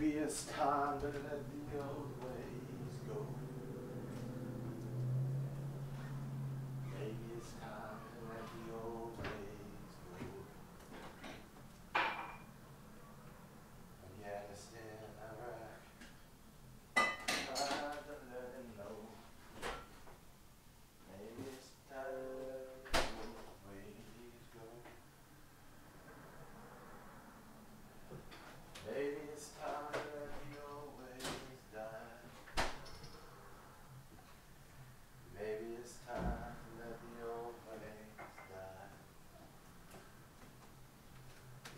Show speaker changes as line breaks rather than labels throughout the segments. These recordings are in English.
Maybe it's time to let the old ways go. Maybe it's time to let the old ways go. Afghanistan, Iraq. Time to let it know. Maybe it's time to let the old ways go. Maybe it's time to let the old ways die. Maybe it's time to let the old ways die.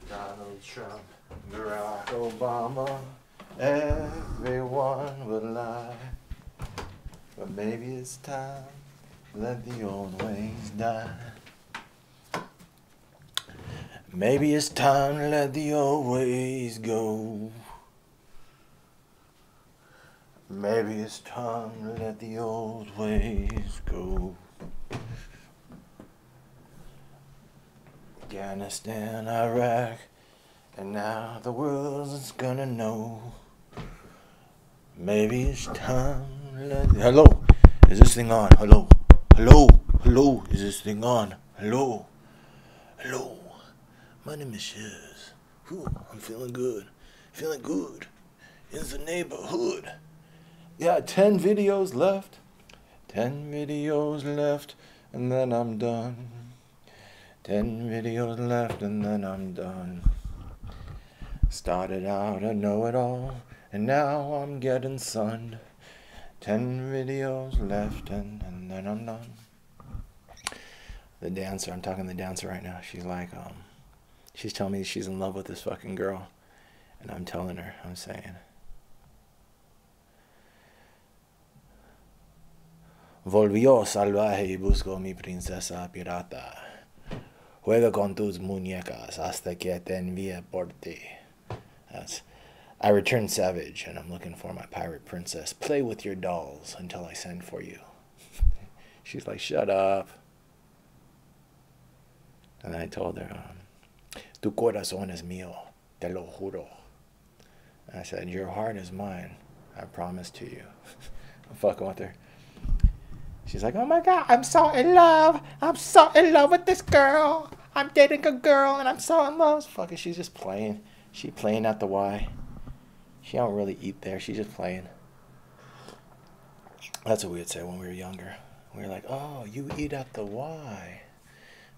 Donald Trump, Barack Obama, everyone would lie. But maybe it's time to let the old ways die. Maybe it's time to let the old ways go. Maybe it's time to let the old ways go. Afghanistan, Iraq, and now the world's gonna know. Maybe it's time to let. Hello, is this thing on? Hello, hello, hello, is this thing on? Hello, hello. My name is Shiz. Whew, I'm feeling good. Feeling good. In the neighborhood. Yeah, 10 videos left. 10 videos left, and then I'm done. 10 videos left, and then I'm done. Started out a know it all, and now I'm getting sunned. 10 videos left, and, and The dancer, I'm talking to the dancer right now. She's like, um, She's telling me she's in love with this fucking girl. And I'm telling her, I'm saying. Volvió salvaje y buscó mi princesa pirata. Juega con tus muñecas hasta que te envíe por ti. That's, I return savage and I'm looking for my pirate princess. Play with your dolls until I send for you. She's like, shut up. And I told her, um, Tu corazón es mío, te lo juro. I said, Your heart is mine, I promise to you. I'm fucking with her. She's like, Oh my god, I'm so in love. I'm so in love with this girl. I'm dating a girl and I'm so in love. Fucking, she's just playing. She playing at the Y. She don't really eat there. She's just playing. That's what we would say when we were younger. We were like, Oh, you eat at the Y.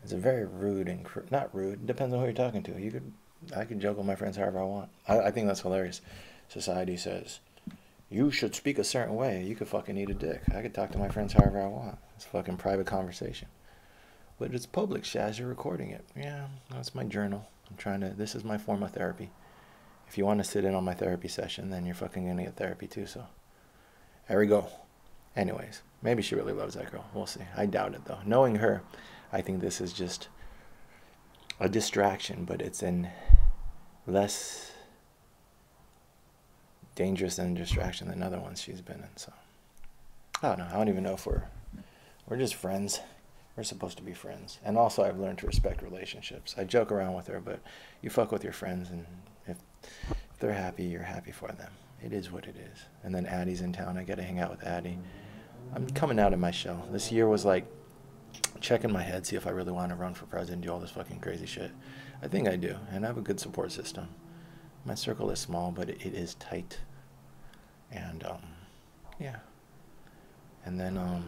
It's a very rude and not rude. Depends on who you're talking to. You could, I could joke with my friends however I want. I, I think that's hilarious. Society says you should speak a certain way. You could fucking eat a dick. I could talk to my friends however I want. It's fucking private conversation. But it's public, Shaz. You're recording it. Yeah, that's my journal. I'm trying to. This is my form of therapy. If you want to sit in on my therapy session, then you're fucking gonna get therapy too. So there we go. Anyways, maybe she really loves that girl. We'll see. I doubt it though. Knowing her, I think this is just a distraction, but it's in less dangerous than distraction than other ones she's been in. So I don't know. I don't even know if we're we're just friends. We're supposed to be friends. And also, I've learned to respect relationships. I joke around with her, but you fuck with your friends, and if, if they're happy, you're happy for them. It is what it is. And then Addie's in town. I get to hang out with Addie. I'm coming out of my shell. This year was like checking my head, see if I really want to run for president, do all this fucking crazy shit. I think I do, and I have a good support system. My circle is small, but it is tight. And um, yeah. And then um,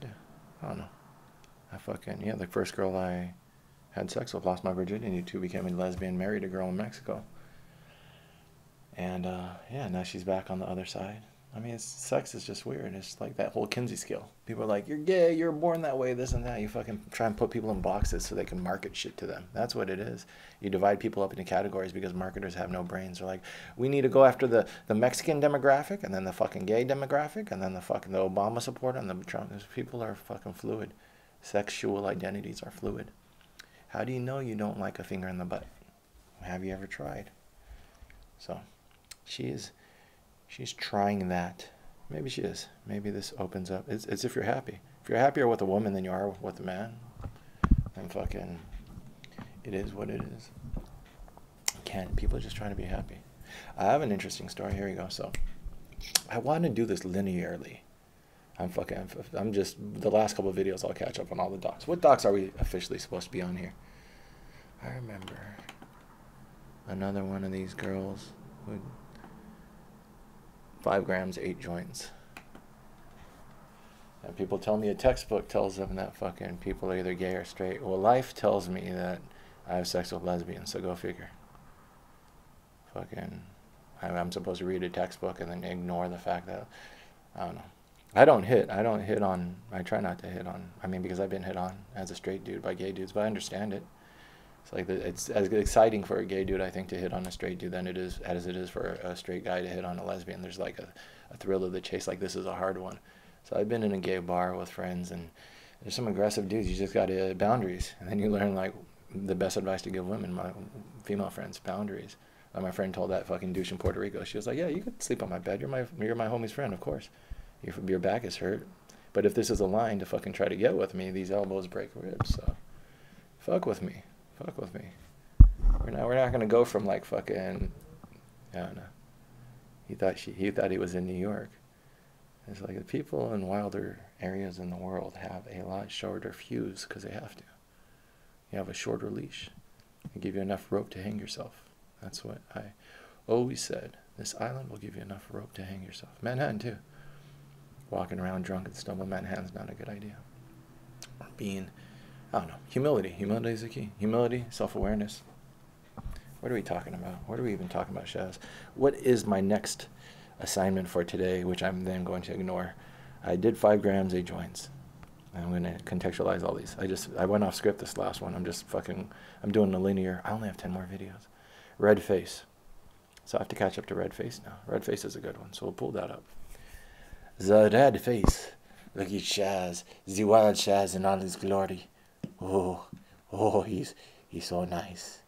yeah, I don't know. I fucking yeah, the first girl I had sex with lost my virginity to, became a lesbian, married a girl in Mexico. And uh, yeah, now she's back on the other side. I mean, sex is just weird. It's like that whole Kinsey scale. People are like, "You're gay. You're born that way. This and that." You fucking try and put people in boxes so they can market shit to them. That's what it is. You divide people up into categories because marketers have no brains. They're like, "We need to go after the the Mexican demographic, and then the fucking gay demographic, and then the fucking the Obama supporter, and the Trump." People are fucking fluid. Sexual identities are fluid. How do you know you don't like a finger in the butt? Have you ever tried? So, she is she's trying that. Maybe she is. Maybe this opens up. It's, it's if you're happy. If you're happier with a woman than you are with a man, then fucking, it is what it is. Can't. People are just trying to be happy. I have an interesting story. Here you go. So, I want to do this linearly. I'm fucking. I'm just the last couple of videos. I'll catch up on all the docs. What docs are we officially supposed to be on here? I remember another one of these girls with five grams, eight joints. And people tell me a textbook tells them that fucking people are either gay or straight. Well, life tells me that I have sex with lesbians, so go figure. Fucking, I'm supposed to read a textbook and then ignore the fact that, I don't know. I don't hit. I don't hit on. I try not to hit on. I mean, because I've been hit on as a straight dude by gay dudes, but I understand it. It's like the, it's as exciting for a gay dude, I think, to hit on a straight dude than it is as it is for a straight guy to hit on a lesbian. There's like a, a thrill of the chase. Like this is a hard one. So I've been in a gay bar with friends, and there's some aggressive dudes. You just got to uh, boundaries, and then you learn like the best advice to give women, my female friends, boundaries. Uh, my friend told that fucking douche in Puerto Rico. She was like, "Yeah, you could sleep on my bed. You're my you're my homie's friend, of course. Your your back is hurt, but if this is a line to fucking try to get with me, these elbows break ribs. So, fuck with me, fuck with me. We're not we're not gonna go from like fucking, I don't know. He thought she he thought he was in New York. It's like the people in wilder areas in the world have a lot shorter fuse because they have to. You have a shorter leash. They give you enough rope to hang yourself. That's what I always said. This island will give you enough rope to hang yourself. Manhattan too. Walking around drunk and stumbling Manhattan's not a good idea. Or being, I don't know, humility. Humility is the key. Humility, self-awareness. What are we talking about? What are we even talking about, Shaz? What is my next assignment for today, which I'm then going to ignore. I did five grams, eight joints. I'm going to contextualize all these. I just, I went off script this last one. I'm just fucking, I'm doing a linear. I only have 10 more videos. Red face. So I have to catch up to red face now. Red face is a good one, so we'll pull that up. The red face. Look at Shaz. The wild Shaz in all his glory. Oh, oh, he's, he's so nice.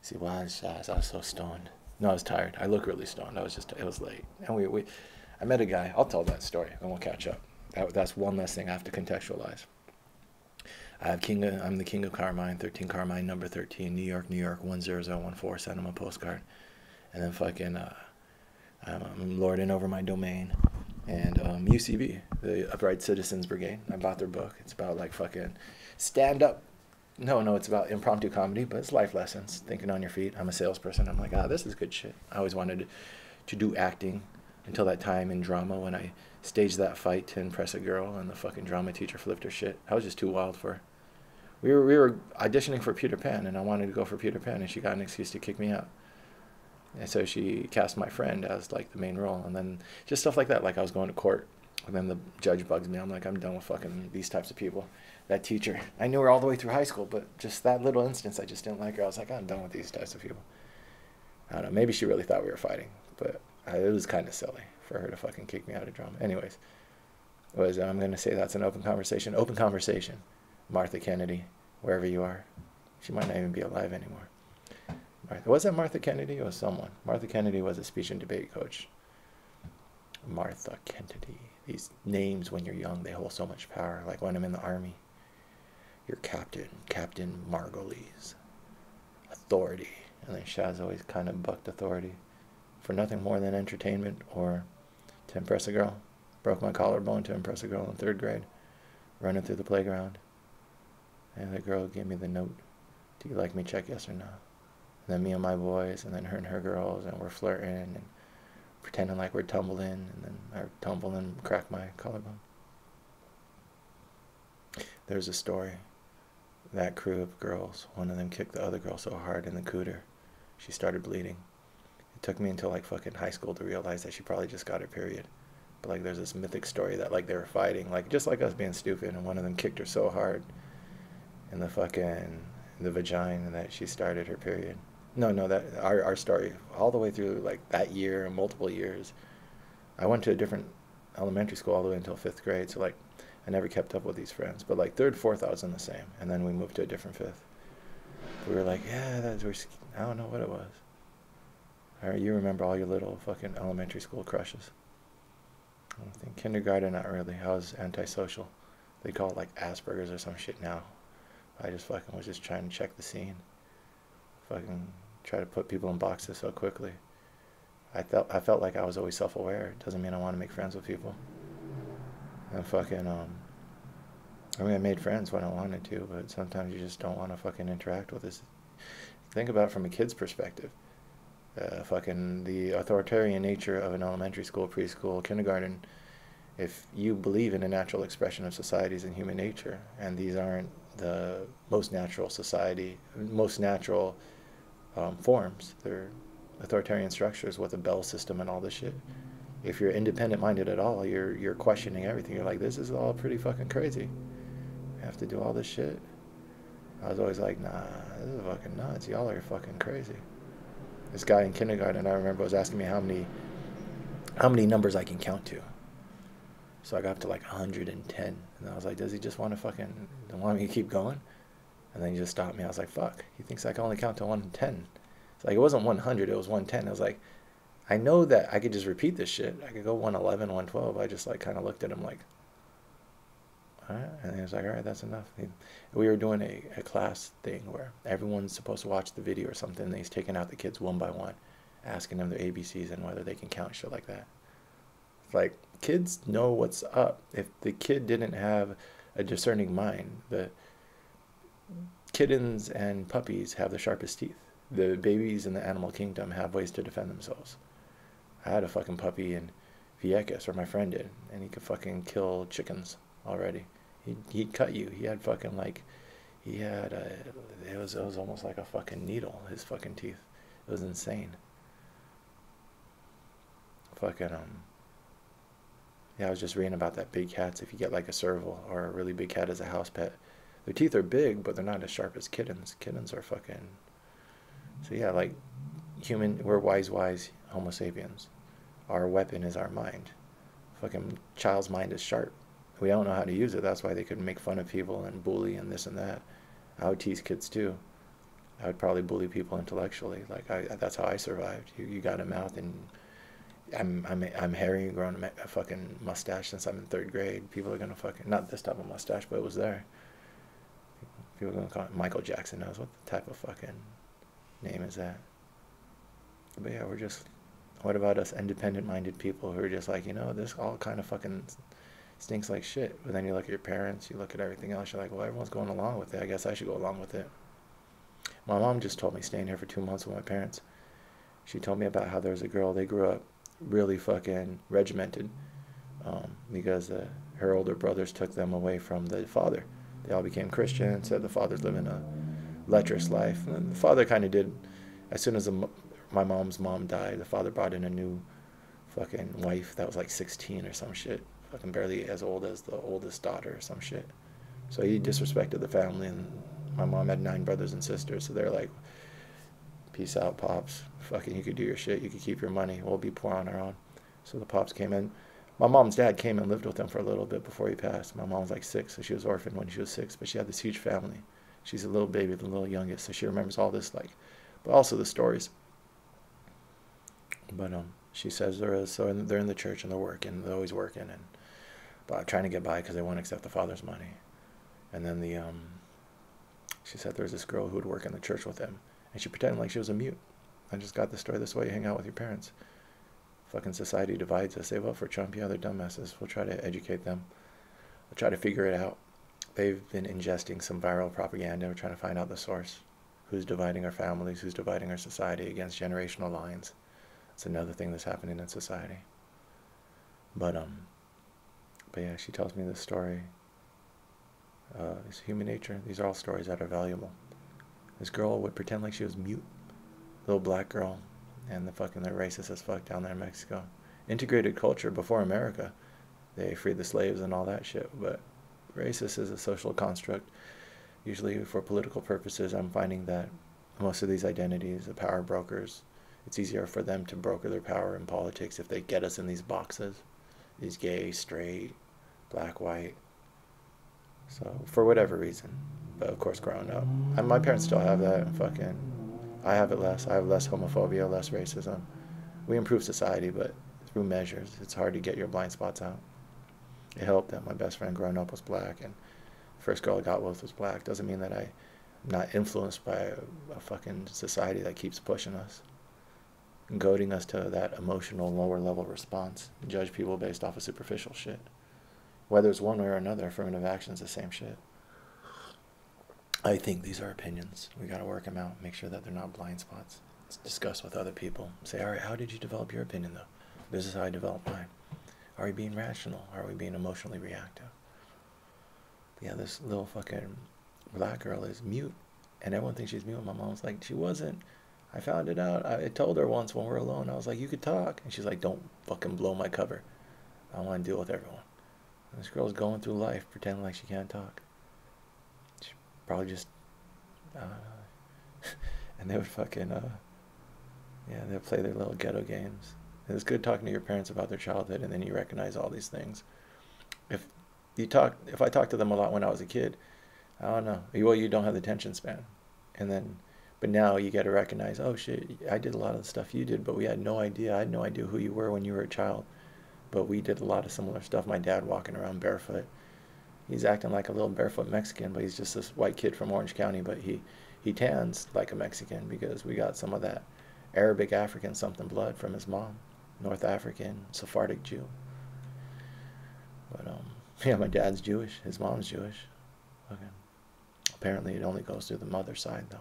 See, Shaz, I was so stoned. No, I was tired. I look really stoned. I was just, it was late. And we, we I met a guy. I'll tell that story and we'll catch up. That, that's one less thing I have to contextualize. I have King of, I'm the King of Carmine, 13 Carmine, number 13, New York, New York, 10014. Send him a postcard. And then fucking, uh, I'm, I'm lording over my domain. And um, UCB, the Upright Citizens Brigade. I bought their book. It's about like fucking stand up no, no, it's about impromptu comedy, but it's life lessons, thinking on your feet. I'm a salesperson. I'm like, ah, this is good shit. I always wanted to do acting until that time in drama when I staged that fight to impress a girl and the fucking drama teacher flipped her shit. I was just too wild for her. We were, we were auditioning for Peter Pan and I wanted to go for Peter Pan and she got an excuse to kick me out. And so she cast my friend as like the main role and then just stuff like that. Like I was going to court and then the judge bugs me. I'm like, I'm done with fucking these types of people that teacher. I knew her all the way through high school, but just that little instance, I just didn't like her. I was like, I'm done with these types of people. I don't know. Maybe she really thought we were fighting, but it was kind of silly for her to fucking kick me out of drama. Anyways, was I'm gonna say that's an open conversation. Open conversation. Martha Kennedy, wherever you are, she might not even be alive anymore. Martha, was that Martha Kennedy or someone? Martha Kennedy was a speech and debate coach. Martha Kennedy. These names, when you're young, they hold so much power. Like when I'm in the army, your captain, Captain Margulies. Authority. And then Shaz always kind of bucked authority for nothing more than entertainment or to impress a girl. Broke my collarbone to impress a girl in third grade, running through the playground. And the girl gave me the note. Do you like me? Check yes or no. Then me and my boys, and then her and her girls, and we're flirting and pretending like we're tumbling, and then I tumble and crack my collarbone. There's a story that crew of girls, one of them kicked the other girl so hard in the cooter, she started bleeding. It took me until like fucking high school to realize that she probably just got her period. But like there's this mythic story that like they were fighting, like just like us being stupid, and one of them kicked her so hard in the fucking the vagina that she started her period. No, no, that our our story all the way through like that year and multiple years. I went to a different elementary school all the way until fifth grade, so like I never kept up with these friends. But like third, fourth, I was in the same, and then we moved to a different fifth. We were like, yeah, that's we're, I don't know what it was. You remember all your little fucking elementary school crushes. I think kindergarten, not really. I was antisocial. They call it like Asperger's or some shit now. I just fucking was just trying to check the scene. Fucking try to put people in boxes so quickly. I felt I felt like I was always self-aware. It doesn't mean I want to make friends with people. And fucking um. I mean, I made friends when I wanted to, but sometimes you just don't want to fucking interact with this. Think about from a kid's perspective. Uh, fucking the authoritarian nature of an elementary school, preschool, kindergarten. If you believe in a natural expression of societies and human nature, and these aren't the most natural society, most natural um, forms, they're authoritarian structures with a bell system and all this shit. If you're independent minded at all, you're you're questioning everything. You're like, this is all pretty fucking crazy. I have to do all this shit. I was always like, nah, this is fucking nuts. Y'all are fucking crazy. This guy in kindergarten, I remember, was asking me how many how many numbers I can count to. So I got up to like 110, and I was like, does he just want to fucking want me to keep going? And then he just stopped me. I was like, fuck, he thinks I can only count to 110. It's like it wasn't 100, it was 110. I was like, I know that I could just repeat this shit. I could go 111, 112. I just like kind of looked at him like, all right. And he was like, all right, that's enough. We were doing a, a class thing where everyone's supposed to watch the video or something. And he's taking out the kids one by one, asking them their ABCs and whether they can count shit like that. It's like kids know what's up. If the kid didn't have a discerning mind, the kittens and puppies have the sharpest teeth the babies in the animal kingdom have ways to defend themselves. I had a fucking puppy in Vieques, or my friend did, and he could fucking kill chickens already. He'd, he'd cut you. He had fucking like, he had a, it was, it was almost like a fucking needle, his fucking teeth. It was insane. Fucking, um, yeah, I was just reading about that big cats. If you get like a serval or a really big cat as a house pet, their teeth are big, but they're not as sharp as kittens. Kittens are fucking so yeah, like human, we're wise, wise Homo sapiens. Our weapon is our mind. Fucking child's mind is sharp. We don't know how to use it. That's why they could make fun of people and bully and this and that. I would tease kids too. I would probably bully people intellectually. Like I, that's how I survived. You, you got a mouth and I'm I'm I'm hairy, growing a fucking mustache since I'm in third grade. People are gonna fucking not this type of mustache, but it was there. People gonna call it Michael Jackson knows what type of fucking name is that. But yeah, we're just, what about us independent minded people who are just like, you know, this all kind of fucking stinks like shit. But then you look at your parents, you look at everything else, you're like, well, everyone's going along with it. I guess I should go along with it. My mom just told me staying here for two months with my parents. She told me about how there was a girl, they grew up really fucking regimented um, because uh, her older brothers took them away from the father. They all became Christian, said the father's living a lecherous life. And the father kind of did, as soon as the, my mom's mom died, the father brought in a new fucking wife that was like 16 or some shit, fucking barely as old as the oldest daughter or some shit. So he disrespected the family, and my mom had nine brothers and sisters, so they're like, peace out, pops. Fucking, you could do your shit, you could keep your money, we'll be poor on our own. So the pops came in. My mom's dad came and lived with them for a little bit before he passed. My mom was like six, so she was orphaned when she was six, but she had this huge family. She's a little baby, the little youngest, so she remembers all this, like, but also the stories. But um, she says there is so they're in the church and they're working, they're always working and but trying to get by because they won't accept the father's money. And then the um, she said there was this girl who would work in the church with them, and she pretended like she was a mute. I just got the story this way: you hang out with your parents. Fucking society divides us. They vote for Trump. Yeah, they're dumbasses. We'll try to educate them. We'll try to figure it out they've been ingesting some viral propaganda. We're trying to find out the source. Who's dividing our families? Who's dividing our society against generational lines? It's another thing that's happening in society. But um, but yeah, she tells me this story. Uh, it's human nature. These are all stories that are valuable. This girl would pretend like she was mute, little black girl, and the fucking they're racist as fuck down there in Mexico. Integrated culture before America. They freed the slaves and all that shit, but racist is a social construct. Usually, for political purposes, I'm finding that most of these identities, the power brokers, it's easier for them to broker their power in politics if they get us in these boxes these gay, straight, black, white. So, for whatever reason. But of course, growing up. And my parents still have that. Fucking. I have it less. I have less homophobia, less racism. We improve society, but through measures. It's hard to get your blind spots out it helped that my best friend growing up was black and first girl I got with was black. Doesn't mean that I'm not influenced by a, a fucking society that keeps pushing us. goading us to that emotional lower level response. Judge people based off of superficial shit. Whether it's one way or another, affirmative action is the same shit. I think these are opinions. We got to work them out, make sure that they're not blind spots. Let's discuss with other people. Say, all right, how did you develop your opinion, though? This is how I developed mine. Are we being rational? Are we being emotionally reactive? Yeah, this little fucking black girl is mute, and everyone thinks she's mute. My mom was like, she wasn't. I found it out. I told her once when we were alone. I was like, you could talk, and she's like, don't fucking blow my cover. I want to deal with everyone. And this girl's going through life pretending like she can't talk. Probably just, uh, and they would fucking, uh, yeah, they'd play their little ghetto games. It was good talking to your parents about their childhood, and then you recognize all these things. If you talk, if I talked to them a lot when I was a kid, I don't know. Well, you don't have the attention span, and then, but now you got to recognize, oh shit, I did a lot of the stuff you did, but we had no idea. I had no idea who you were when you were a child, but we did a lot of similar stuff. My dad walking around barefoot. He's acting like a little barefoot Mexican, but he's just this white kid from Orange County. But he he tans like a Mexican because we got some of that Arabic African something blood from his mom. North African, Sephardic Jew. But um, yeah, my dad's Jewish. His mom's Jewish. Okay. Apparently, it only goes through the mother side, though.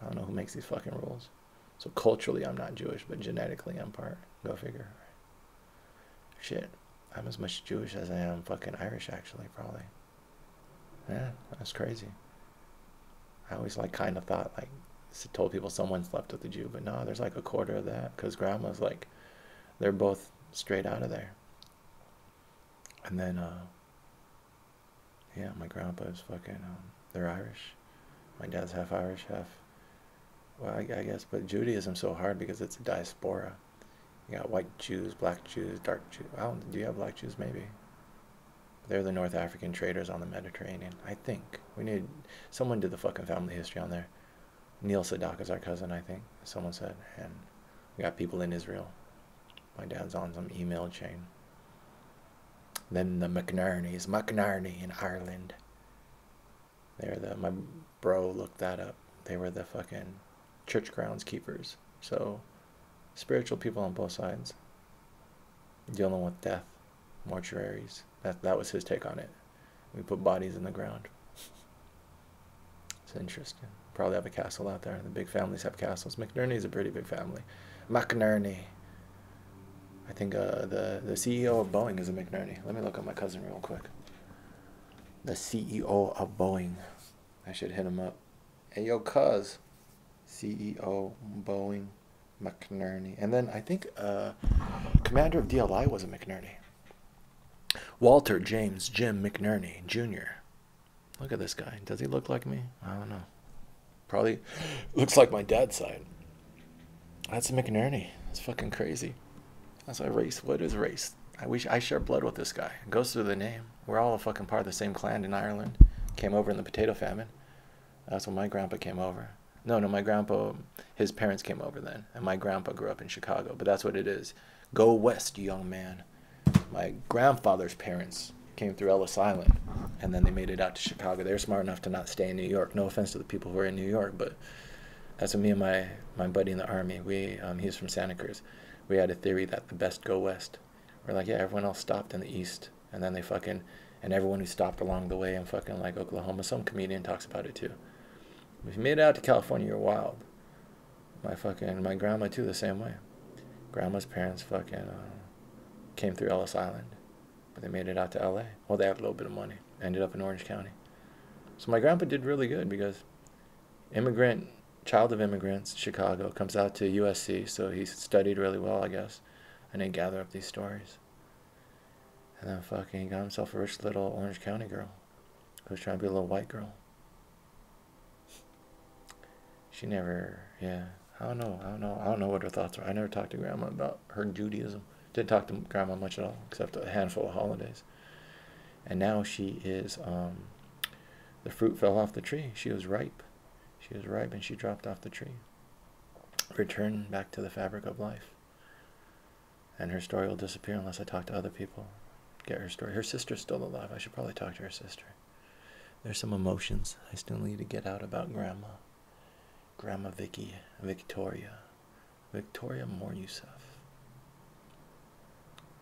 I don't know who makes these fucking rules. So culturally, I'm not Jewish, but genetically, I'm part. Go figure. Shit, I'm as much Jewish as I am fucking Irish, actually, probably. Yeah, that's crazy. I always like kind of thought like told people someone's left with a Jew, but no, there's like a quarter of that because grandma's like they're both straight out of there. And then, uh, yeah, my grandpa's fucking, um, they're Irish. My dad's half Irish, half, well, I, I guess, but Judaism's so hard because it's a diaspora. You got white Jews, black Jews, dark Jews. I don't, do you have black Jews? Maybe. They're the North African traders on the Mediterranean. I think. We need, someone did the fucking family history on there. Neil Sedaka is our cousin, I think. Someone said. And we got people in Israel. My dad's on some email chain. Then the McNerney's, McNerney in Ireland. They're the, my bro looked that up. They were the fucking church grounds keepers. So, spiritual people on both sides. Dealing with death, mortuaries. That, that was his take on it. We put bodies in the ground. It's interesting. Probably have a castle out there. The big families have castles. McNerney's a pretty big family. McNerney. I think uh, the the CEO of Boeing is a McNerney. Let me look up my cousin real quick. The CEO of Boeing. I should hit him up. Hey yo, cuz. CEO Boeing McNerney. And then I think uh, commander of DLI was a McNerney. Walter James Jim McNerney Jr. Look at this guy. Does he look like me? I don't know. Probably looks like my dad's side. That's a McNerney. It's fucking crazy. That's why race. What is race? I wish I share blood with this guy. It goes through the name. We're all a fucking part of the same clan in Ireland. Came over in the potato famine. That's when my grandpa came over. No, no, my grandpa, his parents came over then, and my grandpa grew up in Chicago. But that's what it is. Go west, young man. My grandfather's parents came through Ellis Island, and then they made it out to Chicago. They were smart enough to not stay in New York. No offense to the people who are in New York, but that's what me and my my buddy in the army. We um, he's from Santa Cruz we had a theory that the best go west. We're like, yeah, everyone else stopped in the east, and then they fucking, and everyone who stopped along the way in fucking like Oklahoma, some comedian talks about it too. If you made it out to California, you're wild. My fucking, my grandma too, the same way. Grandma's parents fucking uh, came through Ellis Island, but they made it out to L.A. Well, they had a little bit of money. Ended up in Orange County. So my grandpa did really good because immigrant child of immigrants, Chicago, comes out to USC, so he studied really well, I guess, and then gather up these stories. And then fucking got himself a rich little Orange County girl who was trying to be a little white girl. She never, yeah, I don't know, I don't know, I don't know what her thoughts are. I never talked to grandma about her Judaism. Didn't talk to grandma much at all, except a handful of holidays. And now she is, um, the fruit fell off the tree. She was ripe. She was ripe and she dropped off the tree. Return back to the fabric of life. And her story will disappear unless I talk to other people. Get her story. Her sister's still alive. I should probably talk to her sister. There's some emotions I still need to get out about Grandma. Grandma Vicky, Victoria, Victoria Moryusef.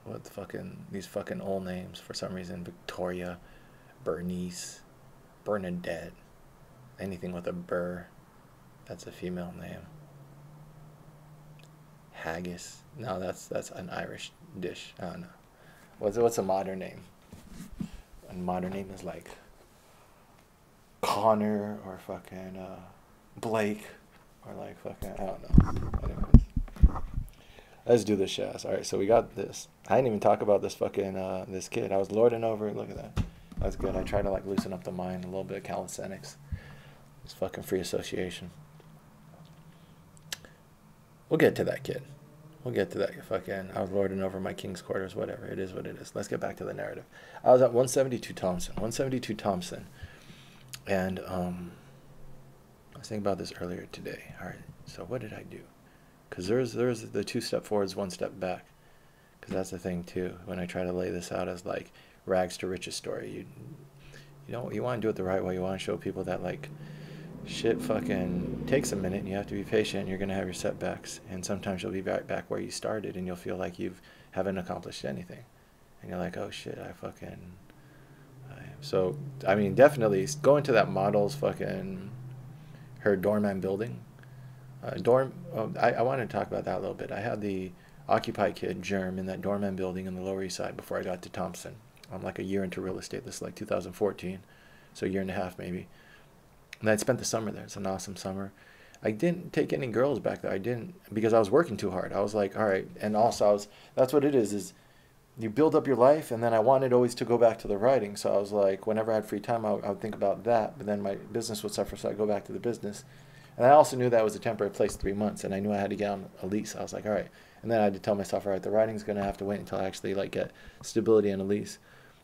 What the fucking these fucking old names for some reason? Victoria, Bernice, Bernadette, anything with a burr. That's a female name. Haggis. No, that's that's an Irish dish. I don't know. What's what's a modern name? A modern name is like Connor or fucking uh, Blake or like fucking I don't know. Anyways, let's do this shit. All right, so we got this. I didn't even talk about this fucking uh, this kid. I was lording over. Look at that. That's good. I try to like loosen up the mind a little bit calisthenics. It's fucking free association. We'll get to that kid. We'll get to that fucking. I was lording over my king's quarters, whatever. It is what it is. Let's get back to the narrative. I was at 172 Thompson. 172 Thompson. And um, I was thinking about this earlier today. All right, so what did I do? Because there's, there's the two step forwards, one step back. Because that's the thing, too. When I try to lay this out as like rags to riches story, you, you don't you want to do it the right way. You want to show people that like shit fucking takes a minute and you have to be patient. You're going to have your setbacks. And sometimes you'll be right back where you started and you'll feel like you haven't accomplished anything. And you're like, oh shit, I fucking. I, so, I mean, definitely going to that model's fucking. her doorman building. Uh, dorm. Oh, I, I wanted to talk about that a little bit. I had the Occupy kid, Germ, in that doorman building in the Lower East Side before I got to Thompson. I'm like a year into real estate. This is like 2014. So, a year and a half maybe and I'd spent the summer there. It's an awesome summer. I didn't take any girls back there. I didn't because I was working too hard. I was like, all right, and also I was. That's what it is. Is you build up your life, and then I wanted always to go back to the writing. So I was like, whenever I had free time, I, I would think about that. But then my business would suffer, so I go back to the business. And I also knew that was a temporary place, three months, and I knew I had to get on a lease. I was like, all right. And then I had to tell myself, all right, the writing's going to have to wait until I actually like get stability and a lease.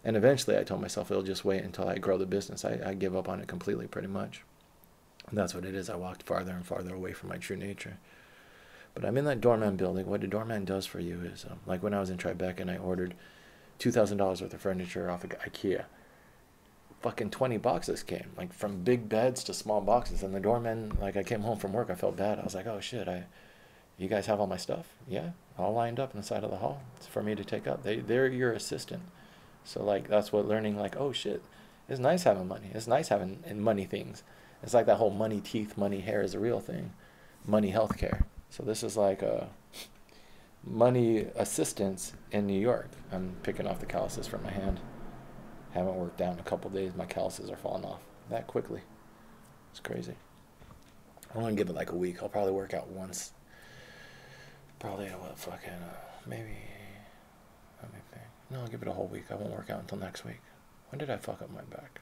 And eventually, I told myself it'll just wait until I grow the business. I, I give up on it completely, pretty much. And that's what it is. I walked farther and farther away from my true nature. But I'm in that doorman building. What a doorman does for you is, um, like when I was in Tribeca and I ordered $2,000 worth of furniture off of IKEA. Fucking 20 boxes came, like from big beds to small boxes. And the doorman, like I came home from work, I felt bad. I was like, oh shit, I, you guys have all my stuff? Yeah, all lined up in the side of the hall. It's for me to take up. They, they're your assistant. So like that's what learning like, oh shit, it's nice having money. It's nice having money things. It's like that whole money teeth, money hair is a real thing. Money healthcare. So this is like a money assistance in New York. I'm picking off the calluses from my hand. Haven't worked out in a couple days. My calluses are falling off that quickly. It's crazy. I'm gonna give it like a week. I'll probably work out once. Probably what fucking uh, maybe. Let me think. No, I'll give it a whole week. I won't work out until next week. When did I fuck up my back?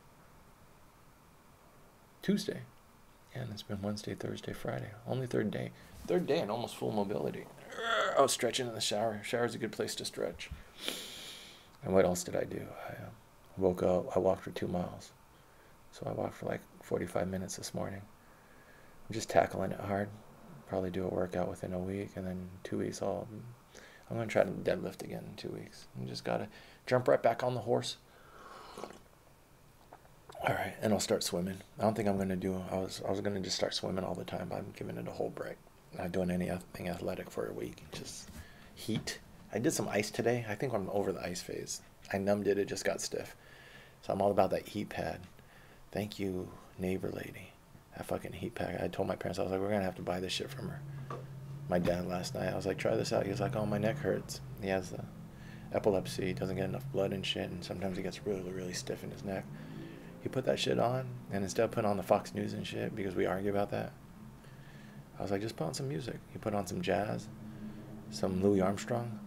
Tuesday. And it's been Wednesday, Thursday, Friday. Only third day. Third day and almost full mobility. I was stretching in the shower. Shower's a good place to stretch. And what else did I do? I uh, woke up. I walked for two miles. So I walked for like 45 minutes this morning. I'm just tackling it hard. Probably do a workout within a week, and then two weeks I'll. I'm gonna try to deadlift again in two weeks. I just gotta jump right back on the horse. All right, and I'll start swimming. I don't think I'm gonna do. I was I was gonna just start swimming all the time, but I'm giving it a whole break. Not doing anything athletic for a week. Just heat. I did some ice today. I think I'm over the ice phase. I numbed it. It just got stiff. So I'm all about that heat pad. Thank you, neighbor lady. That fucking heat pad. I told my parents I was like, we're gonna have to buy this shit from her. My dad last night. I was like, try this out. He was like, oh, my neck hurts. He has the epilepsy. Doesn't get enough blood and shit, and sometimes he gets really, really stiff in his neck. He put that shit on, and instead of putting on the Fox News and shit, because we argue about that, I was like, just put on some music. He put on some jazz, some Louis Armstrong.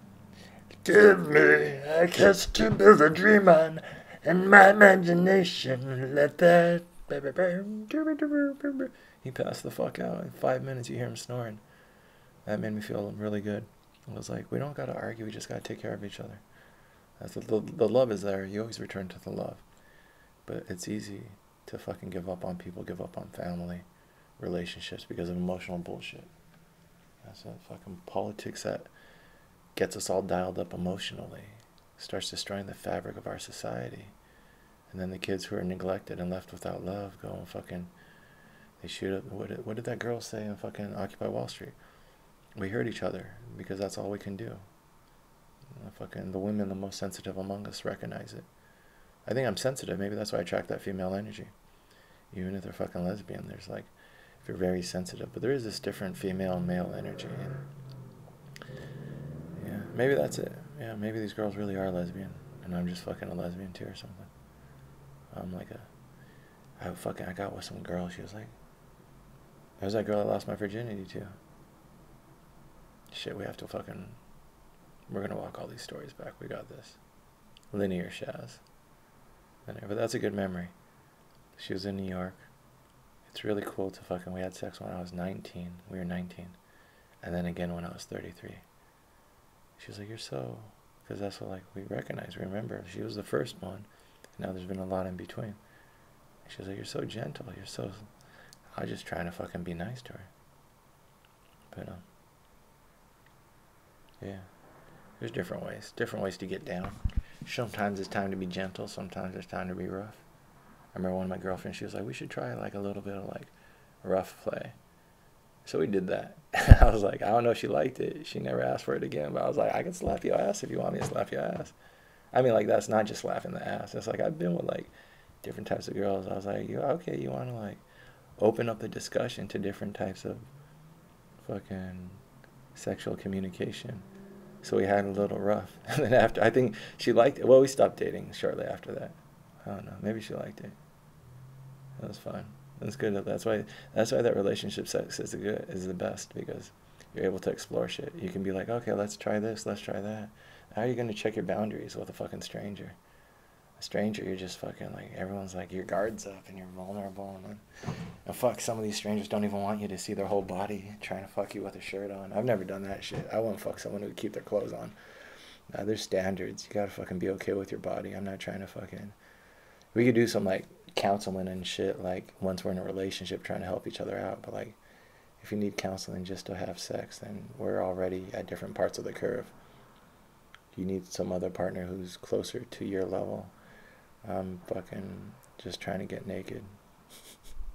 Give me a kiss to build a dream on, and my imagination let that.
He passed the fuck out. In five minutes, you hear him snoring. That made me feel really good. I was like, we don't gotta argue. We just gotta take care of each other. That's the, the, the love is there. You always return to the love. But it's easy to fucking give up on people, give up on family, relationships because of emotional bullshit. That's a fucking politics that gets us all dialed up emotionally, starts destroying the fabric of our society. And then the kids who are neglected and left without love go and fucking, they shoot up. What did, what did that girl say in fucking Occupy Wall Street? we hurt each other because that's all we can do. The fucking the women, the most sensitive among us, recognize it. I think I'm sensitive. Maybe that's why I attract that female energy. Even if they're fucking lesbian, there's like, if you're very sensitive, but there is this different female and male energy. And yeah, maybe that's it. Yeah, maybe these girls really are lesbian, and I'm just fucking a lesbian too or something. I'm like a, I fucking I got with some girl. She was like, there's that girl I lost my virginity to. Shit, we have to fucking. We're gonna walk all these stories back. We got this. Linear Shaz. Linear, but that's a good memory. She was in New York. It's really cool to fucking. We had sex when I was 19. We were 19, and then again when I was 33. She was like, "You're so," because that's what like we recognize, remember. She was the first one. Now there's been a lot in between. She was like, "You're so gentle. You're so." I was just trying to fucking be nice to her. But um. Yeah. There's different ways. Different ways to get down. Sometimes it's time to be gentle. Sometimes it's time to be rough. I remember one of my girlfriends, she was like, we should try like a little bit of like rough play. So we did that. I was like, I don't know if she liked it. She never asked for it again, but I was like, I can slap your ass if you want me to slap your ass. I mean, like, that's not just slapping the ass. It's like, I've been with like different types of girls. I was like, you okay, you want to like open up the discussion to different types of fucking sexual communication. So we had a little rough. And then after, I think she liked it. Well, we stopped dating shortly after that. I don't know. Maybe she liked it. That was fun. That's good. That's why. That's why that relationship sex is the good is the best because you're able to explore shit. You can be like, okay, let's try this, let's try that. How are you gonna check your boundaries with a fucking stranger? A stranger, you're just fucking like everyone's like your guards up and you're vulnerable and and oh, fuck, some of these strangers don't even want you to see their whole body trying to fuck you with a shirt on. I've never done that shit. I wouldn't fuck someone who would keep their clothes on. Now, there's standards. You gotta fucking be okay with your body. I'm not trying to fucking. We could do some like counseling and shit like once we're in a relationship trying to help each other out. But like, if you need counseling just to have sex, then we're already at different parts of the curve. You need some other partner who's closer to your level. I'm fucking just trying to get naked.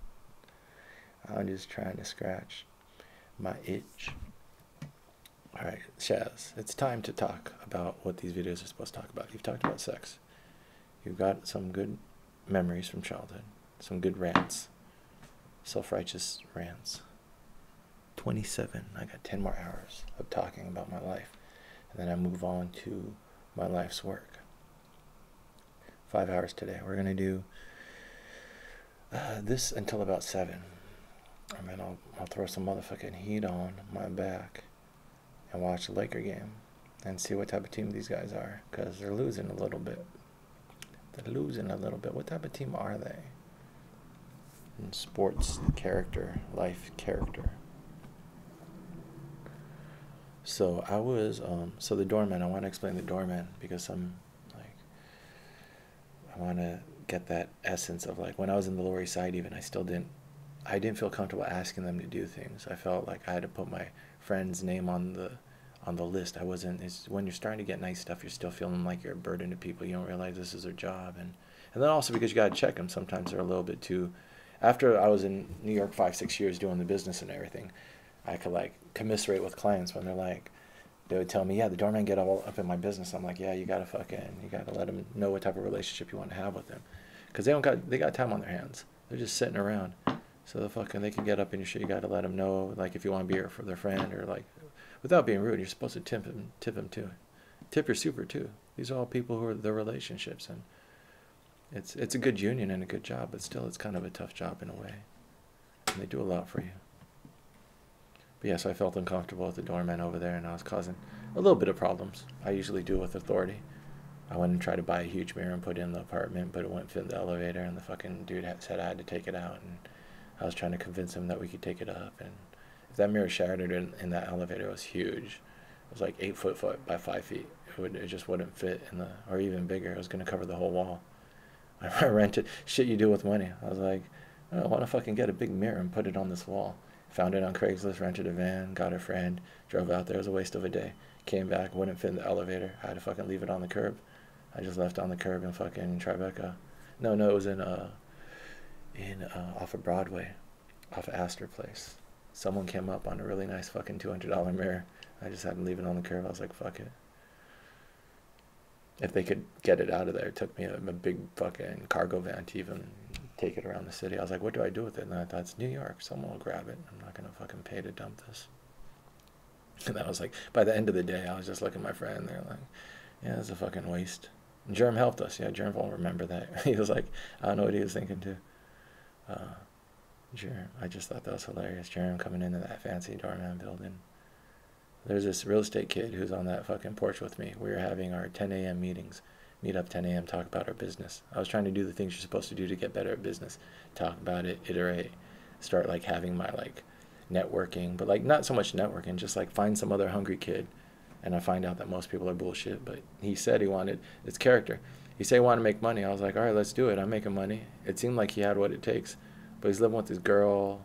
I'm just trying to scratch my itch. Alright, Shaz, it's time to talk about what these videos are supposed to talk about. You've talked about sex. You've got some good memories from childhood, some good rants, self righteous rants. 27. I got 10 more hours of talking about my life. And then I move on to my life's work. Five hours today. We're going to do uh, this until about 7. And then I'll, I'll throw some motherfucking heat on my back and watch the Laker game and see what type of team these guys are because they're losing a little bit. They're losing a little bit. What type of team are they? In sports character, life character. So I was, um, so the doorman, I want to explain the doorman because I'm like, I want to get that essence of like when I was in the Lower East Side, even I still didn't, I didn't feel comfortable asking them to do things. I felt like I had to put my friend's name on the on the list. I wasn't. It's when you're starting to get nice stuff, you're still feeling like you're a burden to people. You don't realize this is their job, and and then also because you got to check them. Sometimes they're a little bit too. After I was in New York five six years doing the business and everything, I could like commiserate with clients when they're like, they would tell me, yeah, the doorman get all up in my business. I'm like, yeah, you gotta fucking, you gotta let them know what type of relationship you want to have with them, because they don't got they got time on their hands. They're just sitting around. So the fucking they can get up in your shit. You gotta let them know like if you want to be here for their friend or like without being rude, you're supposed to tip him, tip him too. Tip your super too. These are all people who are the relationships, and it's it's a good union and a good job, but still, it's kind of a tough job in a way. And they do a lot for you. But yes, I felt uncomfortable with the doorman over there, and I was causing a little bit of problems. I usually do with authority. I went and tried to buy a huge mirror and put it in the apartment, but it wouldn't fit in the elevator, and the fucking dude had said I had to take it out, and I was trying to convince him that we could take it up, and that mirror shattered in, in that elevator, it was huge. It was like eight foot foot by five feet. It would it just wouldn't fit in the or even bigger. It was gonna cover the whole wall. I rented shit you do with money. I was like, I want to fucking get a big mirror and put it on this wall. Found it on Craigslist, rented a van, got a friend, drove out there. It was a waste of a day. Came back, wouldn't fit in the elevator. I had to fucking leave it on the curb. I just left on the curb in fucking Tribeca. No, no, it was in uh in uh off of Broadway, off of Astor Place. Someone came up on a really nice fucking $200 mirror. I just had to leave it on the curb. I was like, fuck it. If they could get it out of there, it took me a, a big fucking cargo van to even take it around the city. I was like, what do I do with it? And I thought, it's New York. Someone will grab it. I'm not going to fucking pay to dump this. And I was like, by the end of the day, I was just looking at my friend. They're like, yeah, it's a fucking waste. And Germ helped us. Yeah, Germ will remember that. he was like, I don't know what he was thinking too. Uh, Germ, I just thought that was hilarious. Germ coming into that fancy doorman building. There's this real estate kid who's on that fucking porch with me. We were having our 10 a.m. meetings. Meet up 10 a.m. Talk about our business. I was trying to do the things you're supposed to do to get better at business. Talk about it, iterate, start like having my like networking, but like not so much networking, just like find some other hungry kid. And I find out that most people are bullshit. But he said he wanted it's character. He said he wanted to make money. I was like, all right, let's do it. I'm making money. It seemed like he had what it takes, but he's living with his girl,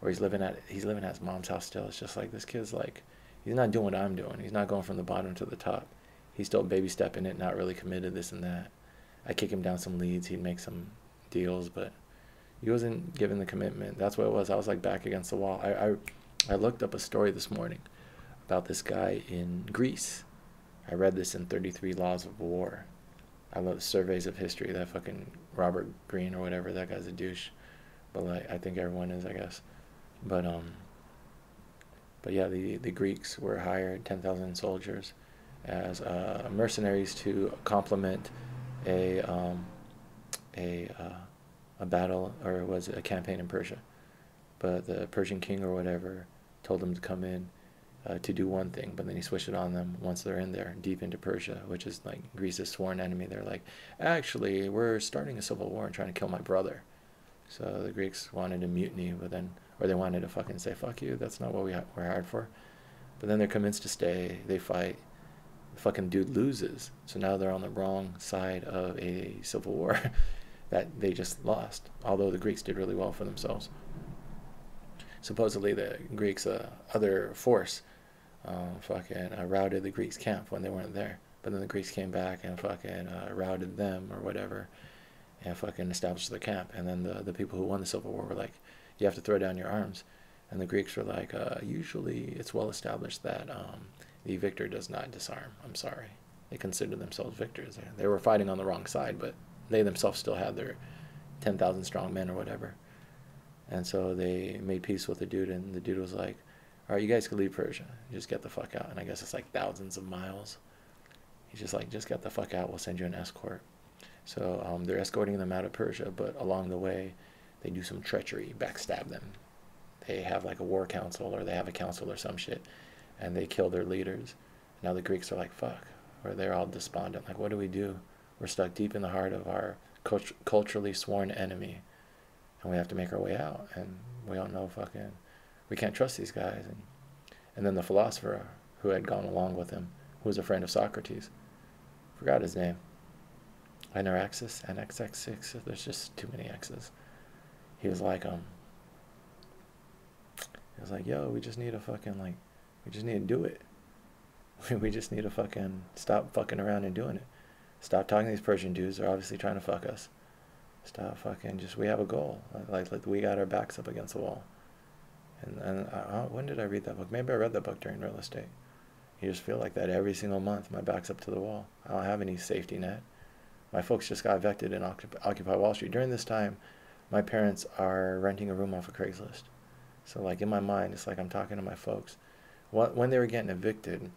or he's living at he's living at his mom's house still. It's just like this kid's like, he's not doing what I'm doing. He's not going from the bottom to the top. He's still baby stepping it, not really committed this and that. I kick him down some leads. He'd make some deals, but he wasn't given the commitment. That's what it was. I was like back against the wall. I, I, I looked up a story this morning about this guy in Greece. I read this in 33 Laws of War. I love surveys of history. That fucking Robert Greene or whatever, that guy's a douche. But like, I think everyone is, I guess. But um. But yeah, the the Greeks were hired 10,000 soldiers as uh, mercenaries to complement a um, a uh, a battle or was a campaign in Persia. But the Persian king or whatever told them to come in uh, to do one thing, but then he switched it on them once they're in there, deep into Persia, which is like Greece's sworn enemy. They're like, actually, we're starting a civil war and trying to kill my brother. So the Greeks wanted to mutiny, but then, or they wanted to fucking say, fuck you, that's not what we we're hired for. But then they're convinced to stay, they fight, the fucking dude loses. So now they're on the wrong side of a civil war. that they just lost, although the Greeks did really well for themselves. Supposedly, the Greeks' uh, other force uh, fucking uh, routed the Greeks' camp when they weren't there. But then the Greeks came back and fucking uh, routed them or whatever and fucking established their camp. And then the, the people who won the Civil War were like, you have to throw down your arms. And the Greeks were like, uh, usually it's well established that um, the victor does not disarm. I'm sorry. They considered themselves victors. They were fighting on the wrong side, but they themselves still had their 10,000 strong men or whatever. And so they made peace with the dude, and the dude was like, all right, you guys can leave Persia. Just get the fuck out. And I guess it's like thousands of miles. He's just like, just get the fuck out. We'll send you an escort. So um, they're escorting them out of Persia, but along the way, they do some treachery, backstab them. They have like a war council, or they have a council or some shit, and they kill their leaders. Now the Greeks are like, fuck, or they're all despondent. Like, what do we do? We're stuck deep in the heart of our cult- culturally sworn enemy, and we have to make our way out. And we don't know fucking, we can't trust these guys. And and then the philosopher who had gone along with him, who was a friend of Socrates, forgot his name. Anaxagoras, NXX6. There's just too many X's. He was like, um, he was like, yo, we just need to fucking like, we just need to do it. we just need to fucking stop fucking around and doing it. Stop talking to these Persian dudes. They're obviously trying to fuck us. Stop fucking. Just we have a goal. Like, like we got our backs up against the wall. And and I, when did I read that book? Maybe I read that book during real estate. You just feel like that every single month. My back's up to the wall. I don't have any safety net. My folks just got evicted in Occupy Wall Street. During this time, my parents are renting a room off of Craigslist. So like in my mind, it's like I'm talking to my folks. When they were getting evicted,